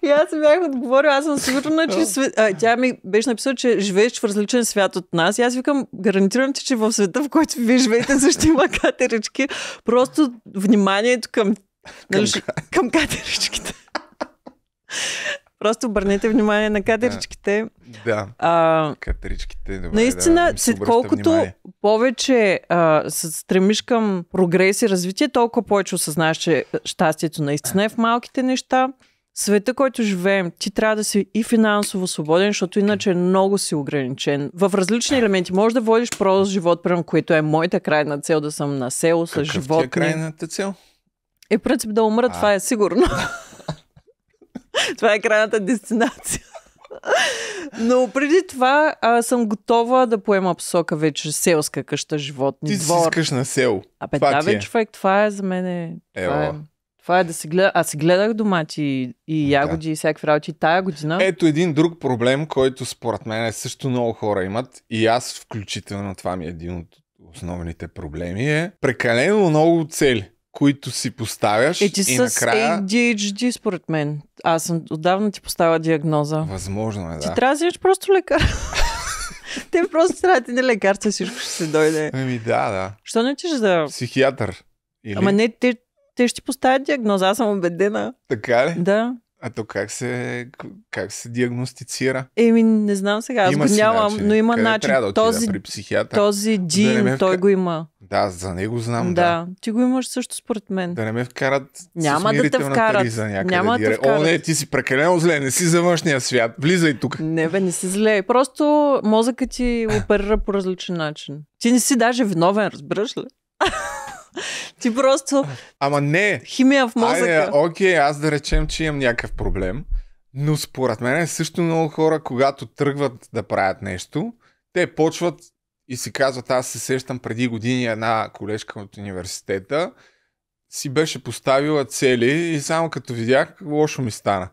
И аз си бях отговорила, аз съм сигурна, че свет... а, тя ми беше написала, че живееш в различен свят от нас. И аз викам, гарантирам ти, че в света, в който вие живеете, също има катерички. Просто вниманието към, нали, към, към катеричките. Просто обърнете внимание на катеричките. Да, А, катеричките. Добре, Наистина, да, след колкото внимание. повече а, се стремиш към прогрес и развитие, толкова повече осъзнаеш, че щастието наистина е в малките неща. Света, който живеем, ти трябва да си и финансово свободен, защото иначе много си ограничен. В различни елементи можеш да водиш прост живот, прямо, което е моята крайна цел да съм на село с Какъв е животни. крайната цел? Е, принцип да умра, А. това е сигурно. това е крайната дестинация. Но преди това а, съм готова да поема посока вече селска къща, животни, Ти си двор. искаш на село. Абе, това да, ти бе, е. човек, това е за мен. Е, това, е, това е да си гледа. Аз си гледах домати и, ягоди и всякакви работи. Тая година. Ето един друг проблем, който според мен също много хора имат и аз включително това ми е един от основните проблеми е прекалено много цели, които си поставяш Е, ти и с накрая... ADHD, според мен. Аз съм отдавна ти поставя диагноза. Възможно е, Ти да. трябва да просто лекар. Те просто трябва да ти лекарства всичко ще се дойде. Ами да, да. Що не отиш да... Психиатър. Или... Ама не, те, те ще ти поставят диагноза, аз съм убедена. Така ли? Да. А то как се, как се диагностицира? Еми, не знам сега, аз има го нямам, начин. но има Къде начин. Трябва да този, при психиатър. този Да джин, не ме той го има. Да, за него знам, Да. да. ти го имаш също според мен. Да не ме вкарат Няма да те вкарат. риза някъде. Няма да те. О, не, ти си прекалено зле, не си за външния свят. Влизай тук. Не бе, не си зле. Просто мозъкът ти оперира по различен начин. Ти не си даже виновен, разбираш ли? ти просто Ама не, химия в мозъка. Айде, окей, аз да речем, че имам някакъв проблем, но според мен е също много хора, когато тръгват да правят нещо, те почват и си казват, аз се сещам преди години една колежка от университета, си беше поставила цели и само като видях, лошо ми стана.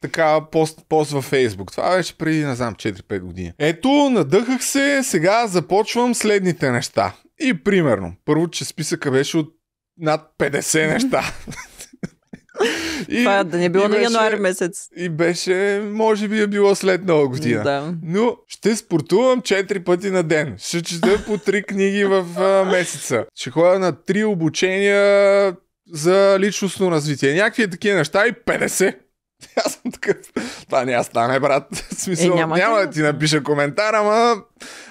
Така пост, пост във Фейсбук. Това беше преди, не знам, 4-5 години. Ето, надъхах се, сега започвам следните неща. И примерно, първо, че списъка беше от над 50 неща. и, Това да не е било на януари месец. И беше, може би е било след нова година. Да. Но ще спортувам 4 пъти на ден. Ще чета по 3 книги в а, месеца. Ще ходя на 3 обучения за личностно развитие. Някакви такива неща и 50. Аз съм такъв. Това няма стане, брат. В смисъл, Е, няма, няма да ти напиша коментар, ама...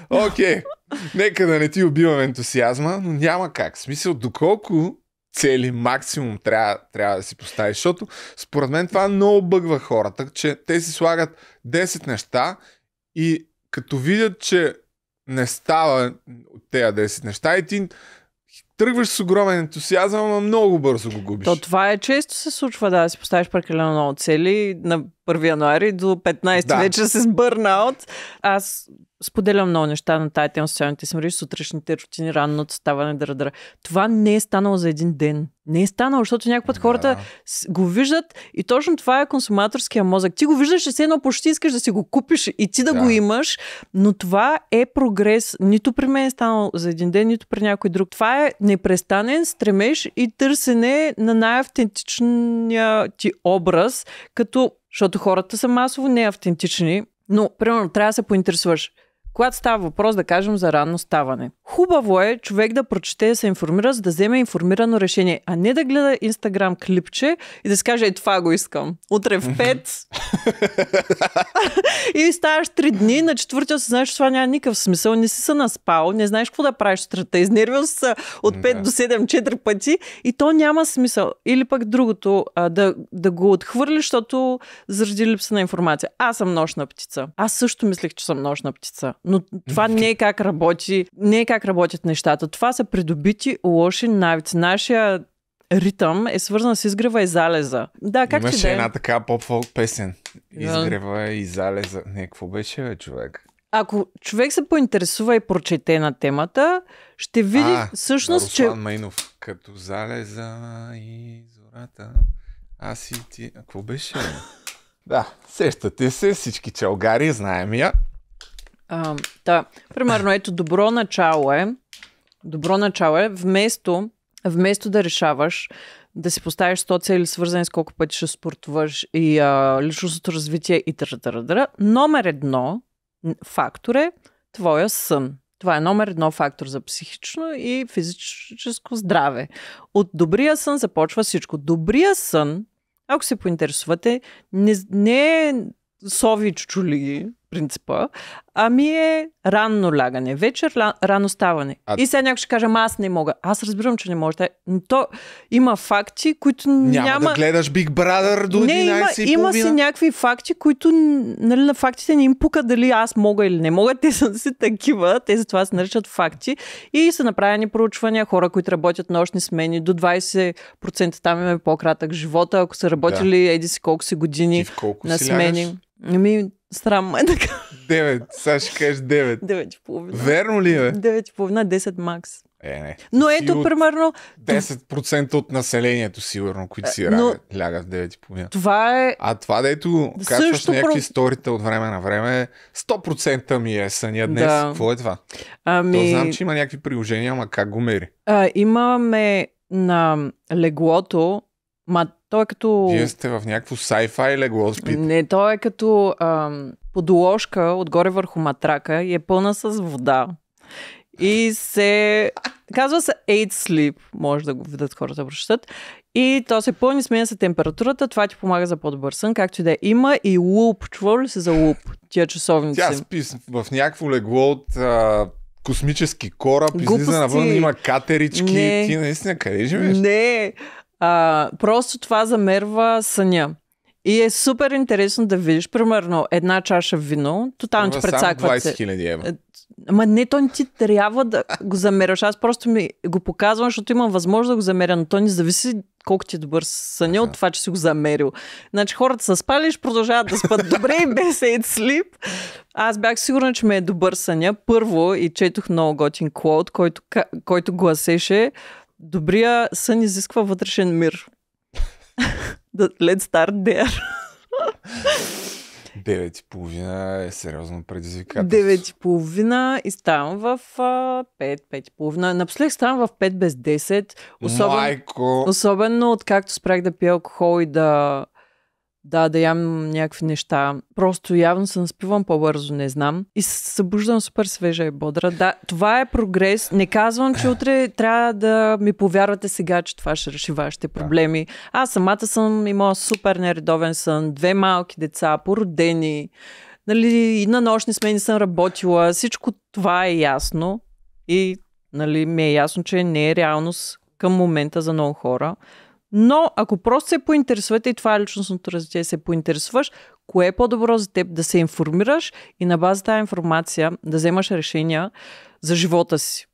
Окей. Нека да не ти убивам ентусиазма, но няма как. В смисъл, доколко цели максимум трябва, трябва да си поставиш, защото според мен това много бъгва хората, че те си слагат 10 неща и като видят, че не става от тези 10 неща и ти тръгваш с огромен ентусиазъм, ама много бързо го губиш. То това е често се случва да си поставиш прекалено много цели на 1 януари до 15 Да. вече с бърнаут. Аз споделям много неща на тая тема социалните си мрежи, сутрешните рутини, ранното ставане, дъра, Това не е станало за един ден. Не е станало, защото някакъв път хората Да. с- го виждат и точно това е консуматорския мозък. Ти го виждаш и все едно почти искаш да си го купиш и ти да, Да. го имаш, но това е прогрес. Нито при мен е станало за един ден, нито при някой друг. Това е непрестанен стремеж и търсене на най-автентичния ти образ, като, защото хората са масово неавтентични, но, примерно, трябва да се поинтересуваш. Когато става въпрос, да кажем, за ранно ставане. Хубаво е човек да прочете, да се информира, за да вземе информирано решение, а не да гледа инстаграм клипче и да си каже, е, това го искам. Утре в 5. и ставаш 3 дни, на четвъртия си знаеш, че това няма никакъв смисъл, не си се наспал, не знаеш какво да правиш сутринта, изнервил си се от 5 Да. до 7, 4 пъти и то няма смисъл. Или пък другото, а, да, да го отхвърлиш, защото заради липса на информация. Аз съм нощна птица. Аз също мислех, че съм нощна птица. Но това не е как работи, не е как работят нещата. Това са придобити лоши навици. Нашия ритъм е свързан с изгрева и залеза. Да, как ти Имаше да е? една така поп-фолк песен. Изгрева и залеза. Не, какво беше, бе, човек? Ако човек се поинтересува и прочете на темата, ще види а, всъщност, на че Руслан Майнов. Като залеза и зората. Аз и ти... Какво беше? бе? да, сещате се, всички чалгари, знаем я. А, да, примерно, ето добро начало е, добро начало е, вместо, вместо да решаваш да си поставиш 100 цели, свързани с колко пъти ще спортуваш и а, личностното развитие и търа номер едно фактор е твоя сън. Това е номер едно фактор за психично и физическо здраве. От добрия сън започва всичко. Добрия сън Ако се поинтересувате, не, не е сови чучули, принципа, ами е ранно лягане, вечер рано ставане. А-. И сега някой ще каже, аз не мога. Аз разбирам, че не можете. Но То има факти, които Няма, няма... да гледаш Big Brother до 11 не, има, и има си някакви факти, които нали, на фактите не им пука дали аз мога или не мога. Те са си такива, те затова се наричат факти. И са направени проучвания, хора, които работят нощни смени, до 20% там им е по-кратък живота, ако са работили еди си колко си години колко на смени. Ами, срам ме така. 9. Сега ще кажеш 9. 9 и половина. Верно ли е? 9 и половина, 10 макс. Е, не. Но Си ето, от примерно, 10% от населението, сигурно, които си Е, но- лягат, в 9.30. това е... А това, дето качваш Също някакви про- сторита от време на време, 100% ми е съня днес. Да. Какво е това? Ами, То знам, че има някакви приложения, ама как го мери? а, имаме на леглото, ма то е като... Вие сте в някакво sci-fi легло да спите. Не, то е като ам, подложка отгоре върху матрака и е пълна с вода. И се... Казва се Aid Sleep, може да го видят хората да прочитат. И то се пълни, сменя се температурата, това ти помага за по-добър сън, както и да е. Има и луп. Чувал ли се за луп? Тия часовници. Тя спи в някакво легло от а, космически кораб, излиза навън, има катерички. Не. Ти наистина къде живееш? Не, а, просто това замерва съня. И е супер интересно да видиш, примерно, една чаша вино, тотално ти прецакват 20 се. хиляди евро. Е, Ама не, то не ти трябва да го замеряш. Аз просто ми го показвам, защото имам възможност да го замеря, но то не зависи колко ти е добър съня от това, че си го замерил. Значи хората са спали ще продължават да спят добре и без aid sleep. Аз бях сигурна, че ме е добър съня. Първо и четох много готин клоуд, който, който гласеше Добрия сън изисква вътрешен мир. Let's start there. 9 и половина е сериозно предизвикателство. 9 и половина и ставам в 5, 5 и половина. Напоследък ставам в 5 без 10. Особено, Майко! особено откакто спрях да пия алкохол и да, да, да ям някакви неща. Просто явно се наспивам по-бързо, не знам. И се събуждам супер свежа и бодра. Да, това е прогрес. Не казвам, че утре трябва да ми повярвате сега, че това ще реши вашите проблеми. Аз самата съм имала супер нередовен сън, две малки деца, породени. Нали, и на нощни смени съм работила. Всичко това е ясно. И нали, ми е ясно, че не е реалност към момента за много хора. Но ако просто се поинтересувате, и това е личностното развитие, се поинтересуваш, кое е по-добро за теб да се информираш и на база тази информация да вземаш решения за живота си.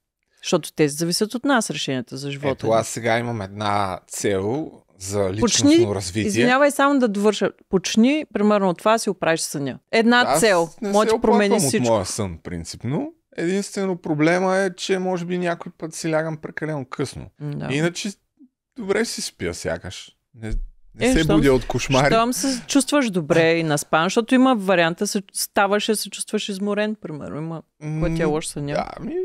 Защото те зависят от нас, решенията за живота. Ето аз сега имам една цел за личностно Почни, развитие. извинявай само да довърша. Почни, примерно от това си оправиш съня. Една Аз цел. Може да промени всичко. от моя сън, принципно. Единствено проблема е, че може би някой път си лягам прекалено късно. Да. Иначе добре си спя сякаш. Не, не Е, се щом- будя от кошмари. Щом се чувстваш добре и наспан, защото има варианта, се, ставаш и се чувстваш изморен, примерно. Има пътя М, лош съня. Да, ми,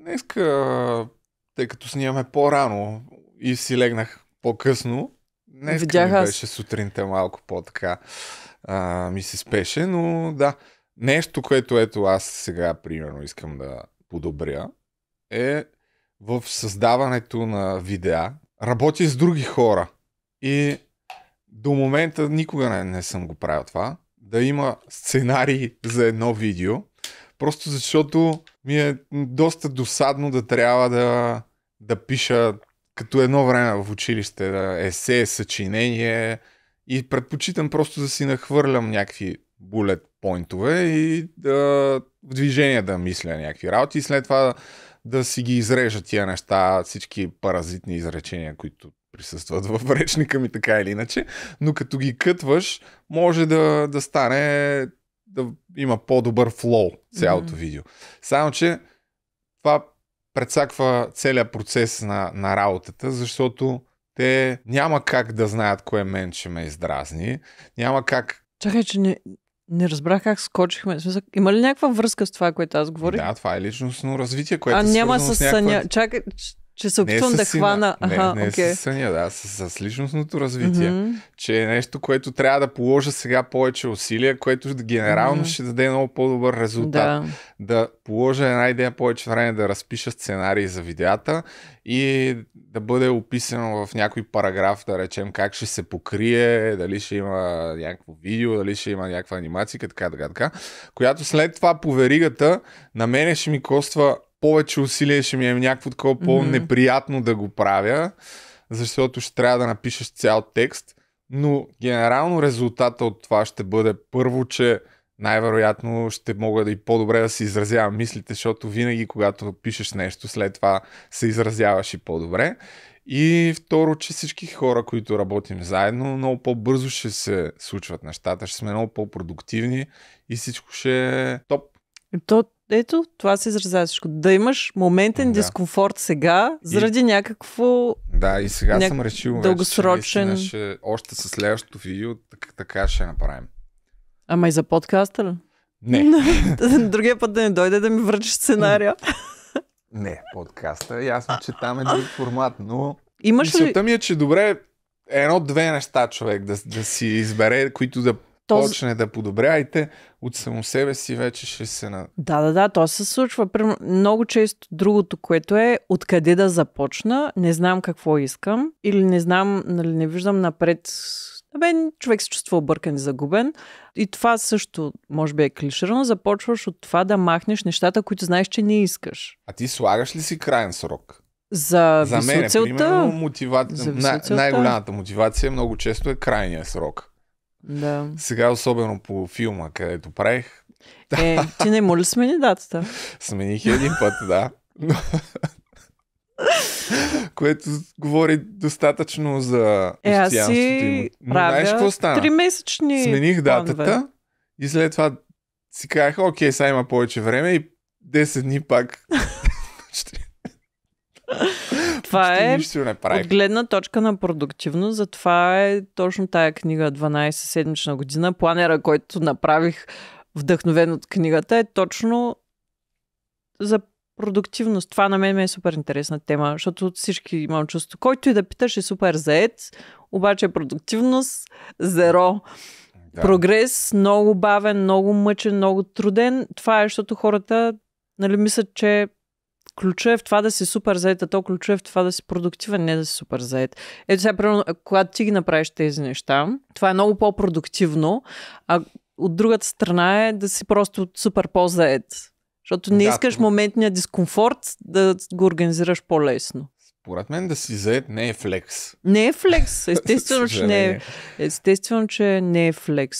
днеска, тъй като снимаме по-рано и си легнах по-късно, днес Видях ми беше сутринта малко по-така а, ми се спеше, но да. Нещо, което ето аз сега, примерно, искам да подобря, е в създаването на видеа. Работя с други хора и до момента никога не, не съм го правил това. Да има сценарий за едно видео, просто защото ми е доста досадно да трябва да, да пиша като едно време в училище, да есе, съчинение и предпочитам просто да си нахвърлям някакви булет поинтове и да в движение да мисля някакви работи и след това да си ги изрежа тия неща, всички паразитни изречения, които присъстват в речника ми така или иначе, но като ги кътваш, може да, да стане да има по-добър флоу цялото Мгм. видео. Само, че това прецаква целият процес на, на работата, защото те няма как да знаят кое мен ще ме издразни, няма как Чакай, че не, не разбрах как скочихме. Смисъл, има ли някаква връзка с това, което аз говорих? Да, това е личностно развитие, което а е няма с с някаква... съня. Чакай, Че се опитвам с да сина. хвана. Не, Аха, не окей. с съня, да, с, с личностното развитие. Мгм. Че е нещо, което трябва да положа сега повече усилия, което генерално Мгм. ще даде много по-добър резултат. Да. да положа една идея повече време да разпиша сценарии за видеята и да бъде описано в някой параграф, да речем как ще се покрие, дали ще има някакво видео, дали ще има някаква анимация, така, така, така, която след това по веригата на мене ще ми коства повече усилия, ще ми е някакво такова по-неприятно да го правя, защото ще трябва да напишеш цял текст, но генерално резултата от това ще бъде първо, че най-вероятно ще мога да и по-добре да си изразявам мислите, защото винаги, когато пишеш нещо, след това се изразяваш и по-добре. И второ, че всички хора, които работим заедно, много по-бързо ще се случват нещата, ще сме много по-продуктивни и всичко ще е топ. То, ето, това се изразява всичко. Да имаш моментен Да. дискомфорт сега, заради някакво... Да, и сега Няк- съм решил дългосрочен- вече, че ще, още с следващото видео така, така ще направим. Ама и за подкаста ли? Не, Другия път да не дойде да ми връчиш сценария. не, подкаста. Ясно, че там е друг формат, но Имаш ли ми е, че добре едно-две неща човек да, да си избере, които да този... почне да подобря и те от само себе си вече ще се на... Да, да, да, то се случва. Много често другото, което е откъде да започна, не знам какво искам или не знам, нали, не виждам напред. Абе, човек се чувства объркан и загубен. И това също, може би е клиширано. Започваш от това да махнеш нещата, които знаеш, че не искаш. А ти слагаш ли си крайен срок? За, За мен, примерно, мотива... За най- най-голямата мотивация много често е крайния срок. Да. Сега, особено по филма, където правих, Е, ти не му ли смени датата? Смених един път, да. Което говори достатъчно за Е, постоянството им. Но знаеш какво стана? три месечни Смених планове. датата и след това си казах, окей, сега има повече време и 10 дни пак Това е нищо не От правих. гледна точка на продуктивност, затова е точно тая книга 12 седмична година. Планера, който направих вдъхновен от книгата, е точно за продуктивност. Това на мен ми е супер интересна тема, защото от всички имам чувство. Който и да питаш е супер заед, обаче продуктивност зеро. Да. Прогрес много бавен, много мъчен, много труден. Това е, защото хората нали, мислят, че ключа е в това да си супер заед, а то ключа е в това да си продуктивен, не да си супер заед. Ето сега, примерно, когато ти ги направиш тези неща, това е много по-продуктивно, а от другата страна е да си просто супер по-заед. Защото не Да, искаш моментния дискомфорт да го организираш по-лесно. Според мен да си заед не е флекс. Не е флекс. Естествено, че не е. Естествено, че не е флекс.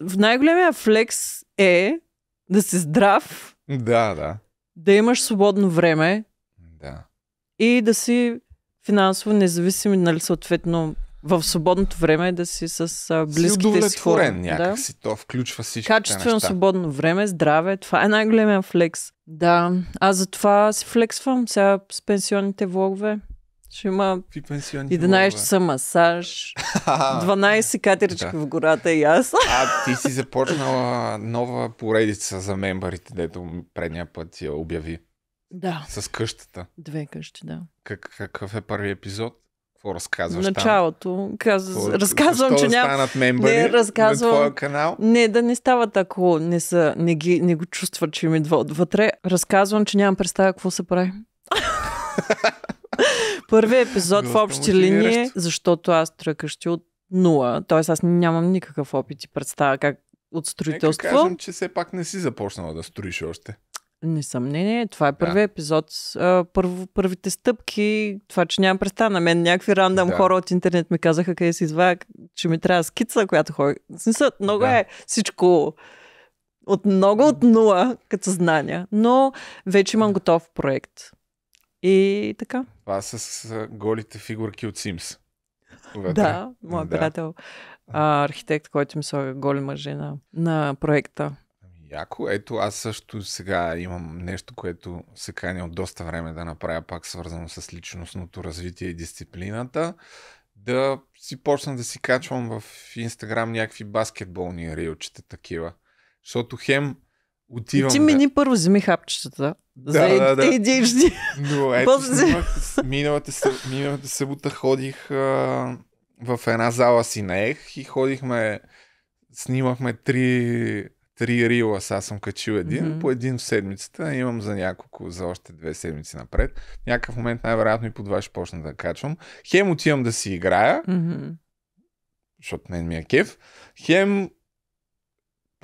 В най-големия флекс е да си здрав, Да, да. Да имаш свободно време Да. и да си финансово независим, нали, съответно в свободното време да си с а, Си близките си хора. Да. някак си. То включва всички Качествено неща. свободно време, здраве, това е най-големия флекс. Да, аз затова си флексвам сега с пенсионните влогове. Ще има Какви пенсионни 11 влогове? часа масаж, 12 катерички Да. в гората и аз. А ти си започнала нова поредица за мембарите, дето предния път я обяви. Да, С къщата. две къщи, да. Как, какъв е първи епизод? Какво разказваш там? началото каз... Какво- разказвам, защо че да няма... мембари Не, разказвам. на твоя канал? Не, да не става ако не, са, не, ги, не го чувстват, че им идва отвътре. Разказвам, че нямам представа какво се прави. Първият епизод в общи линии, защото аз строя къщи от нула, т.е. аз нямам никакъв опит и представа как от Нека строителство. кажем, че все пак не си започнала да строиш още. Несъмнение, това е първият епизод. А, Първо, първите стъпки, това, че нямам представа на мен. Някакви рандъм Да. хора от интернет ми казаха къде си извая, че ми трябва скица, която ходи. В смисъл, много Да. е всичко от много от нула като знания. Но вече имам готов проект. И така. Това с, с голите фигурки от Sims. Вътре. Да, моят Да. приятел, а, архитект, който ми слага голи мъже на, на проекта. Ами, Яко, ето аз също сега имам нещо, което се каня от доста време да направя, пак свързано с личностното развитие и дисциплината. Да си почна да си качвам в Инстаграм някакви баскетболни рилчета такива. Защото хем Отивам Ти да- мини първо вземи хапчетата. Да, за да, да. ADHD. Но ето, снимах, миналата, миналата събота ходих а, в една зала си наех и ходихме, снимахме три, три рила. Сега съм качил един, Мгм. по един в седмицата. Имам за няколко, за още две седмици напред. Някакъв момент най-вероятно и по два ще почна да качвам. Хем отивам да си играя, Мгм. защото мен ми е кеф. Хем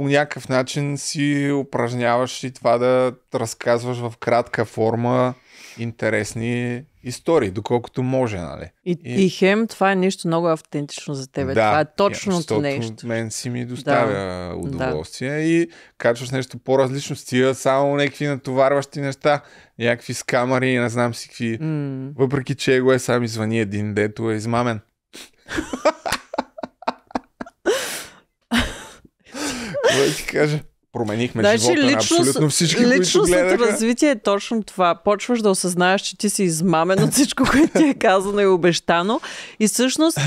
по някакъв начин си упражняваш и това да разказваш в кратка форма интересни истории, доколкото може, нали? И, И- и хем, това е нещо много автентично за тебе. това е точното защото нещо. мен си ми доставя Да. удоволствие и качваш нещо по-различно с тия само някакви натоварващи неща, някакви скамари, не знам си какви. М. Въпреки, че го е сам извъни един, дето е измамен. Какво да ти кажа? Променихме Значи, живота на личност- абсолютно всички, които Личностното гледаха. развитие е точно това. Почваш да осъзнаеш, че ти си измамен от всичко, което ти е казано и обещано. И всъщност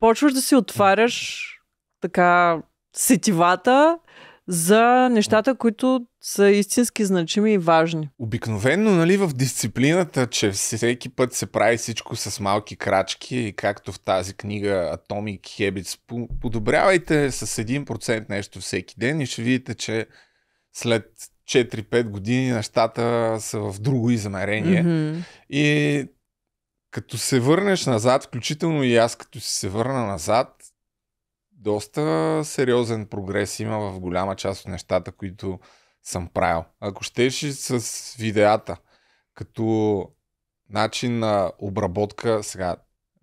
почваш да си отваряш така сетивата за нещата, които са истински значими и важни. Обикновенно, нали, в дисциплината, че всеки път се прави всичко с малки крачки, и както в тази книга Atomic Habits, по- подобрявайте с 1% нещо всеки ден и ще видите, че след 4-5 години нещата са в друго измерение. Мгм. И като се върнеш назад, включително и аз като си се върна назад, доста сериозен прогрес има в голяма част от нещата, които съм правил. Ако щеш и с видеята, като начин на обработка, сега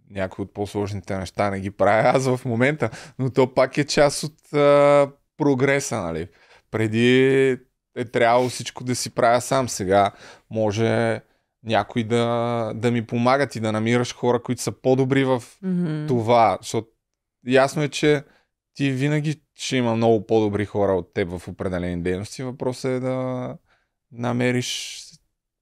някои от по-сложните неща не ги правя аз в момента, но то пак е част от а, прогреса, нали? Преди е трябвало всичко да си правя сам. Сега може някой да, да ми помагат и да намираш хора, които са по-добри в Мгм. това. Защото ясно е, че ти винаги ще има много по-добри хора от теб в определени дейности. Въпросът е да намериш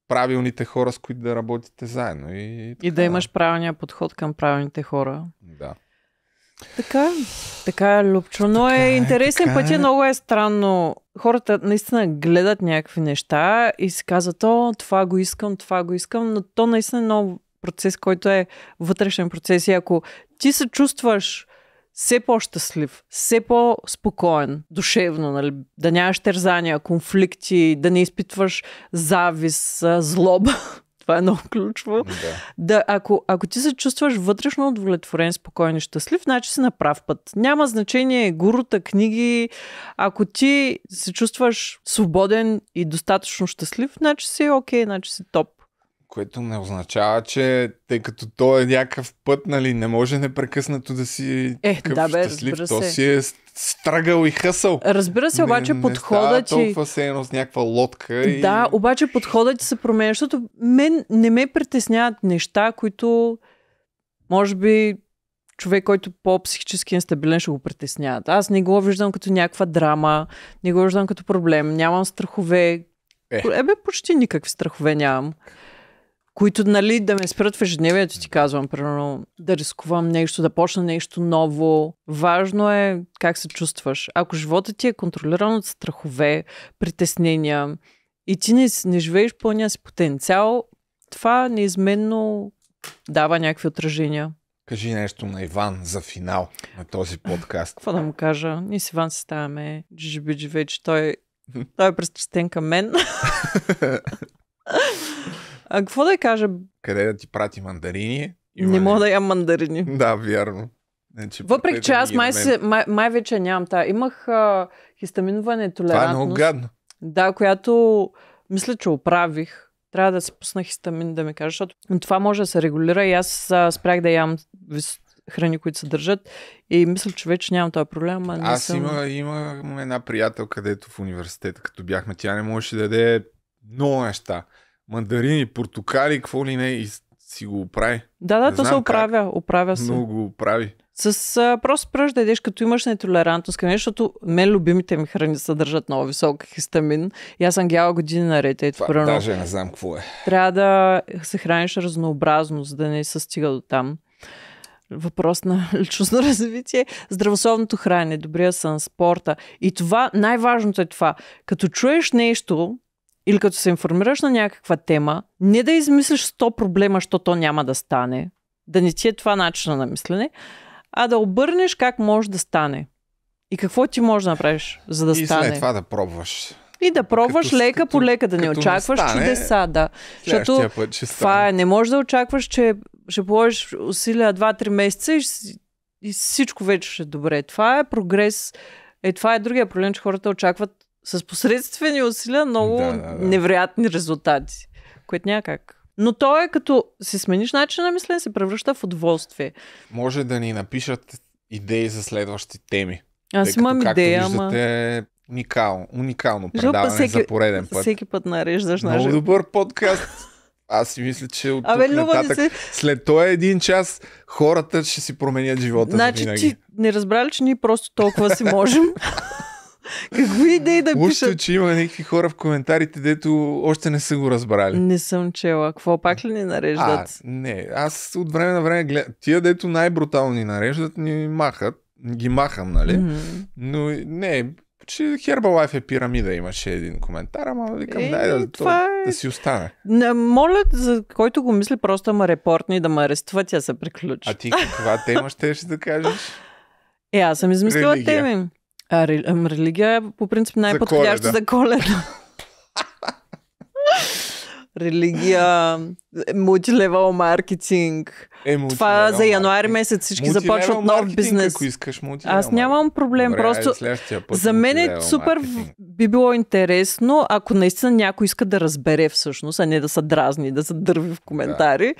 правилните хора, с които да работите заедно. И, И да имаш правилния подход към правилните хора. Да. Така, така е, Любчо. Но Така е е, интересен така път е е. много е странно. Хората наистина гледат някакви неща и си казват, о, това го искам, това го искам, но то наистина е много процес, който е вътрешен процес. И ако ти се чувстваш все по-щастлив, все по-спокоен, душевно, нали? да нямаш тързания, конфликти, да не изпитваш завис, злоба. Това е много ключово да. да, ако, ако ти се чувстваш вътрешно удовлетворен, спокоен и щастлив, значи си на прав път. Няма значение гурута, книги. Ако ти се чувстваш свободен и достатъчно щастлив, значи си окей, значи си топ. Което не означава, че тъй като то е някакъв път, нали, не може непрекъснато да си Е, такъв да, бе, щастлив. То се. си е страгъл и хъсъл. Разбира се, обаче не, не става ти... толкова се едно с някаква лодка. И... Да, обаче подходът ти се променя, защото мен не ме притесняват неща, които може би човек, който по-психически нестабилен ще го притесняват. Аз не го виждам като някаква драма, не го виждам като проблем, нямам страхове. Е. Ебе, почти никакви страхове нямам. Които, нали, да ме спрат в ежедневието, ти казвам, примерно, да рискувам нещо, да почна нещо ново. Важно е как се чувстваш. Ако живота ти е контролиран от страхове, притеснения и ти не, не живееш пълния си потенциал, това неизменно дава някакви отражения. Кажи нещо на Иван за финал на този подкаст. Какво да му кажа? Ние с Иван се ставаме джиджибиджи вече. Той, той е пристрастен към мен. а какво да я кажа? Къде да ти прати мандарини? Не мога да ям мандарини. Да, вярно. Не, че Въпреки, че аз май, се, май, май вече нямам тази. Имах а, хистаминова Това е нетолерантност. много гадно. Да, която мисля, че оправих. Трябва да си пусна хистамин да ми кажа, защото това може да се регулира и аз а, спрях да ям храни, които се държат и мисля, че вече нямам този проблем. А не Аз съм... има, имам една приятел, където в университета, като бяхме, тя не можеше да даде много неща. Мандарини, портокали, какво ли не, и си го оправи. Да, да, Не то се оправя. Оправя се. Много го оправи. С а, просто спреш да ядеш, като имаш нетолерантност към нещо, защото мен любимите ми храни съдържат много висок хистамин. И аз съм ги яла години наред. Ето, Това примерно, даже не знам какво е. трябва да се храниш разнообразно, за да не се стига до там. въпрос на личностно развитие, здравословното хранене, добрия сън, спорта. И това, най-важното е това. Като чуеш нещо или като се информираш на някаква тема, не да измислиш 100 проблема, що то няма да стане, да не ти е това начина на мислене, а да обърнеш как може да стане. И какво ти можеш да направиш, за да и стане. след това да пробваш. И да пробваш Като- лека по лека, да не като не очакваш стане, чудеса, да. Защото път ще това е, не можеш да очакваш, че ще положиш усилия 2-3 месеца и, и всичко вече ще е добре. Това е прогрес. Е, това е другия проблем, че хората очакват с посредствени усилия много Да, да, да. невероятни резултати, което няма как. Но то е като си смениш начин на мислене, се превръща в удоволствие. Може да ни напишат идеи за следващи теми. Аз тъй като, имам както идея, ама виждате, уникално, уникално Защото предаване всеки- за пореден път. всеки път нареждаш Много на добър подкаст. Аз си мисля, че от Абе, тук нататък, се... след този един час, хората ще си променят живота Значи винаги. ти не разбрали, че ние просто толкова си можем. Какви идеи да Лошото пишат? че има някакви хора в коментарите, дето още не са го разбрали. Не съм чела. Какво пак ли ни А, нареждат? не, аз от време на време гледам. Тия, дето най-брутално ни нареждат, ни махат. Ги махам, нали? Мгм. Но не, че Herbalife е пирамида, имаше един коментар, ама викам, Е, дай да, това то, е- да си остане. Не, моля, за който го мисли, просто ма репортни да ме арестува, тя се приключи. А ти каква тема ще ще да кажеш? Е, аз съм измислила Религия. теми. А, ре, ам, религия е по принцип най-подходящо Коледа. за коледа. религия, мултилевел маркетинг. Е, Това за януари месец всички започват нов бизнес. Ако искаш Аз нямам проблем, Добре, просто айде път За мен е супер маркетинг. би било интересно, ако наистина някой иска да разбере всъщност, а не да се дразни, да се дърви в коментари.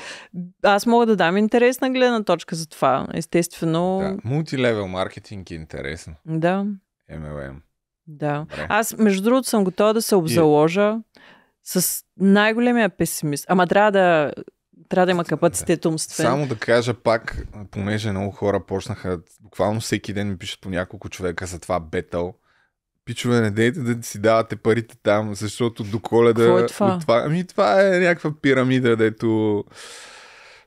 Аз мога да дам интересна гледна точка за това. Естествено, Да, мултилевел маркетинг е интересно. да. MLM. да. Добре. Аз, между другото, съм готова да се обзаложа с най-големия песимист. Ама трябва да, трябва да има капацитет умствен. Само да кажа пак, понеже много хора почнаха, буквално всеки ден ми пишат по няколко човека за това бетъл. Пичове, не дейте да си давате парите там, защото до коледа... Какво е това? това ами това е някаква пирамида, дето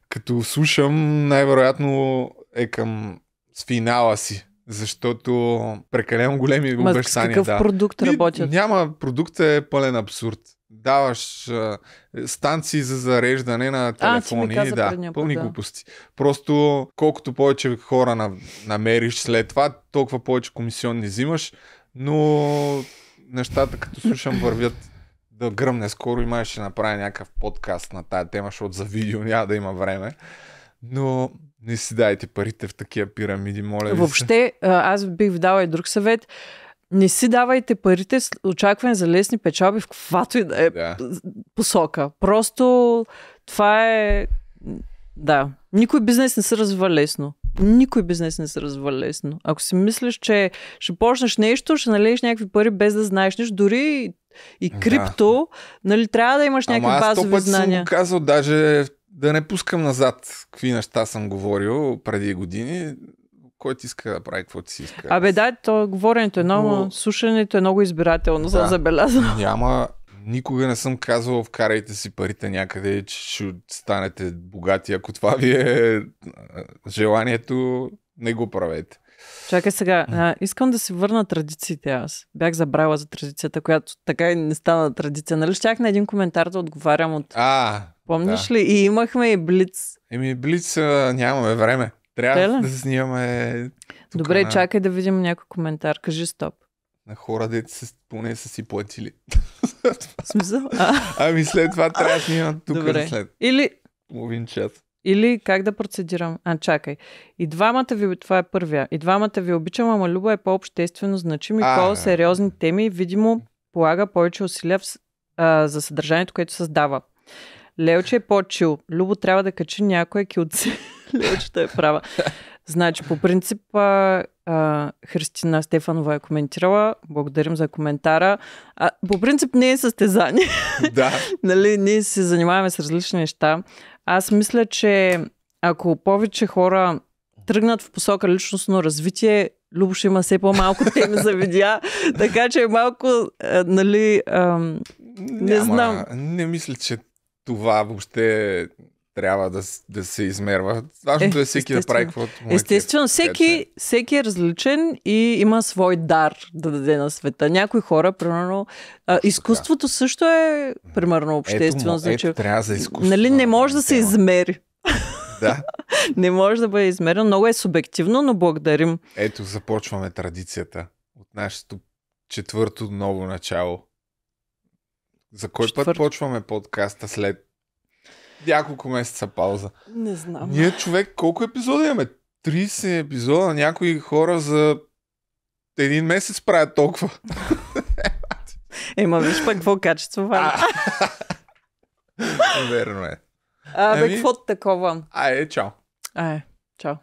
като слушам, най-вероятно е към с финала си. Защото прекалено големи Ма обещания. какъв да. продукт Ми, работят? Няма, продукт е пълен абсурд. Даваш а, станции за зареждане на А, телефони. каза да, път, пълни да. глупости. Просто колкото повече хора на, намериш след това, толкова повече комисионни взимаш, но нещата като слушам вървят да гръмне скоро и май ще направя някакъв подкаст на тая тема, защото за видео няма да има време. Но не си дайте парите в такива пирамиди, моля ви. Въобще, а, аз бих дала и друг съвет. Не си давайте парите с очакване за лесни печалби в каквато и да е Да. посока. Просто това е... Да. Никой бизнес не се развива лесно. Никой бизнес не се развива лесно. Ако си мислиш, че ще почнеш нещо, ще налееш някакви пари без да знаеш нищо, дори и, и Да. крипто, нали, трябва да имаш някакви Ама аз базови съм знания. го казал, даже да не пускам назад какви неща съм говорил преди години. Който иска да прави каквото си иска. Абе, да, то говоренето е едно, Но- слушането е много избирателно, Да. съм забелязала. Няма, никога не съм казвал вкарайте си парите някъде, че ще станете богати. Ако това ви е желанието, не го правете. Чакай сега, а, искам да си върна традициите аз. Бях забравила за традицията, която така и не стана традиция. Нали щях на един коментар да отговарям от... А, Помниш ли? И имахме и Блиц. еми Блиц а, нямаме време. Трябва Те ли? да снимаме тук Добре, на, чакай да видим някой коментар. Кажи стоп. на хора, дето са, поне са си платили. В смисъл? А, Ами след това трябва да снимам тук Добре. след или, половин час. или как да процедирам? А, чакай. И двамата ви, това е първия. И двамата ви обичам, ама Люба е по-обществено значим и по-сериозни теми. Видимо, полага повече усилия в, а, за съдържанието, което създава. Леоче е по-чил. Любо трябва да качи някоя килци. Леочето е права. Значи, по принцип, а, Христина Стефанова е коментирала. Благодарим за коментара. А, по принцип не е състезание. да. нали, ние се занимаваме с различни неща. Аз мисля, че ако повече хора тръгнат в посока личностно развитие, Любо ще има все по-малко теми за видеа, така че е малко, а, нали, ам, Няма, знам. Не мисля, че това въобще трябва да, да се измерва. Важното е, е всеки да прави каквото му е Естествено, всеки, всеки е различен и има свой дар да даде на света. Някои хора, примерно, а, изкуството също е, примерно, обществено. Ето, значи, ето, трябва за изкуство. Нали, не може да се измери. Да. не може да бъде измерено. Много е субективно, но благодарим. Ето, започваме традицията от нашето четвърто ново начало. За кой Четвърт... път почваме подкаста след няколко месеца пауза? Не знам. Ние, човек, колко епизода имаме? 30 епизода. Някои хора за един месец правят толкова. Ема, виж пък какво качество вали. Верно е. А, бе, ами... какво такова? Ай, чао. Ай, чао.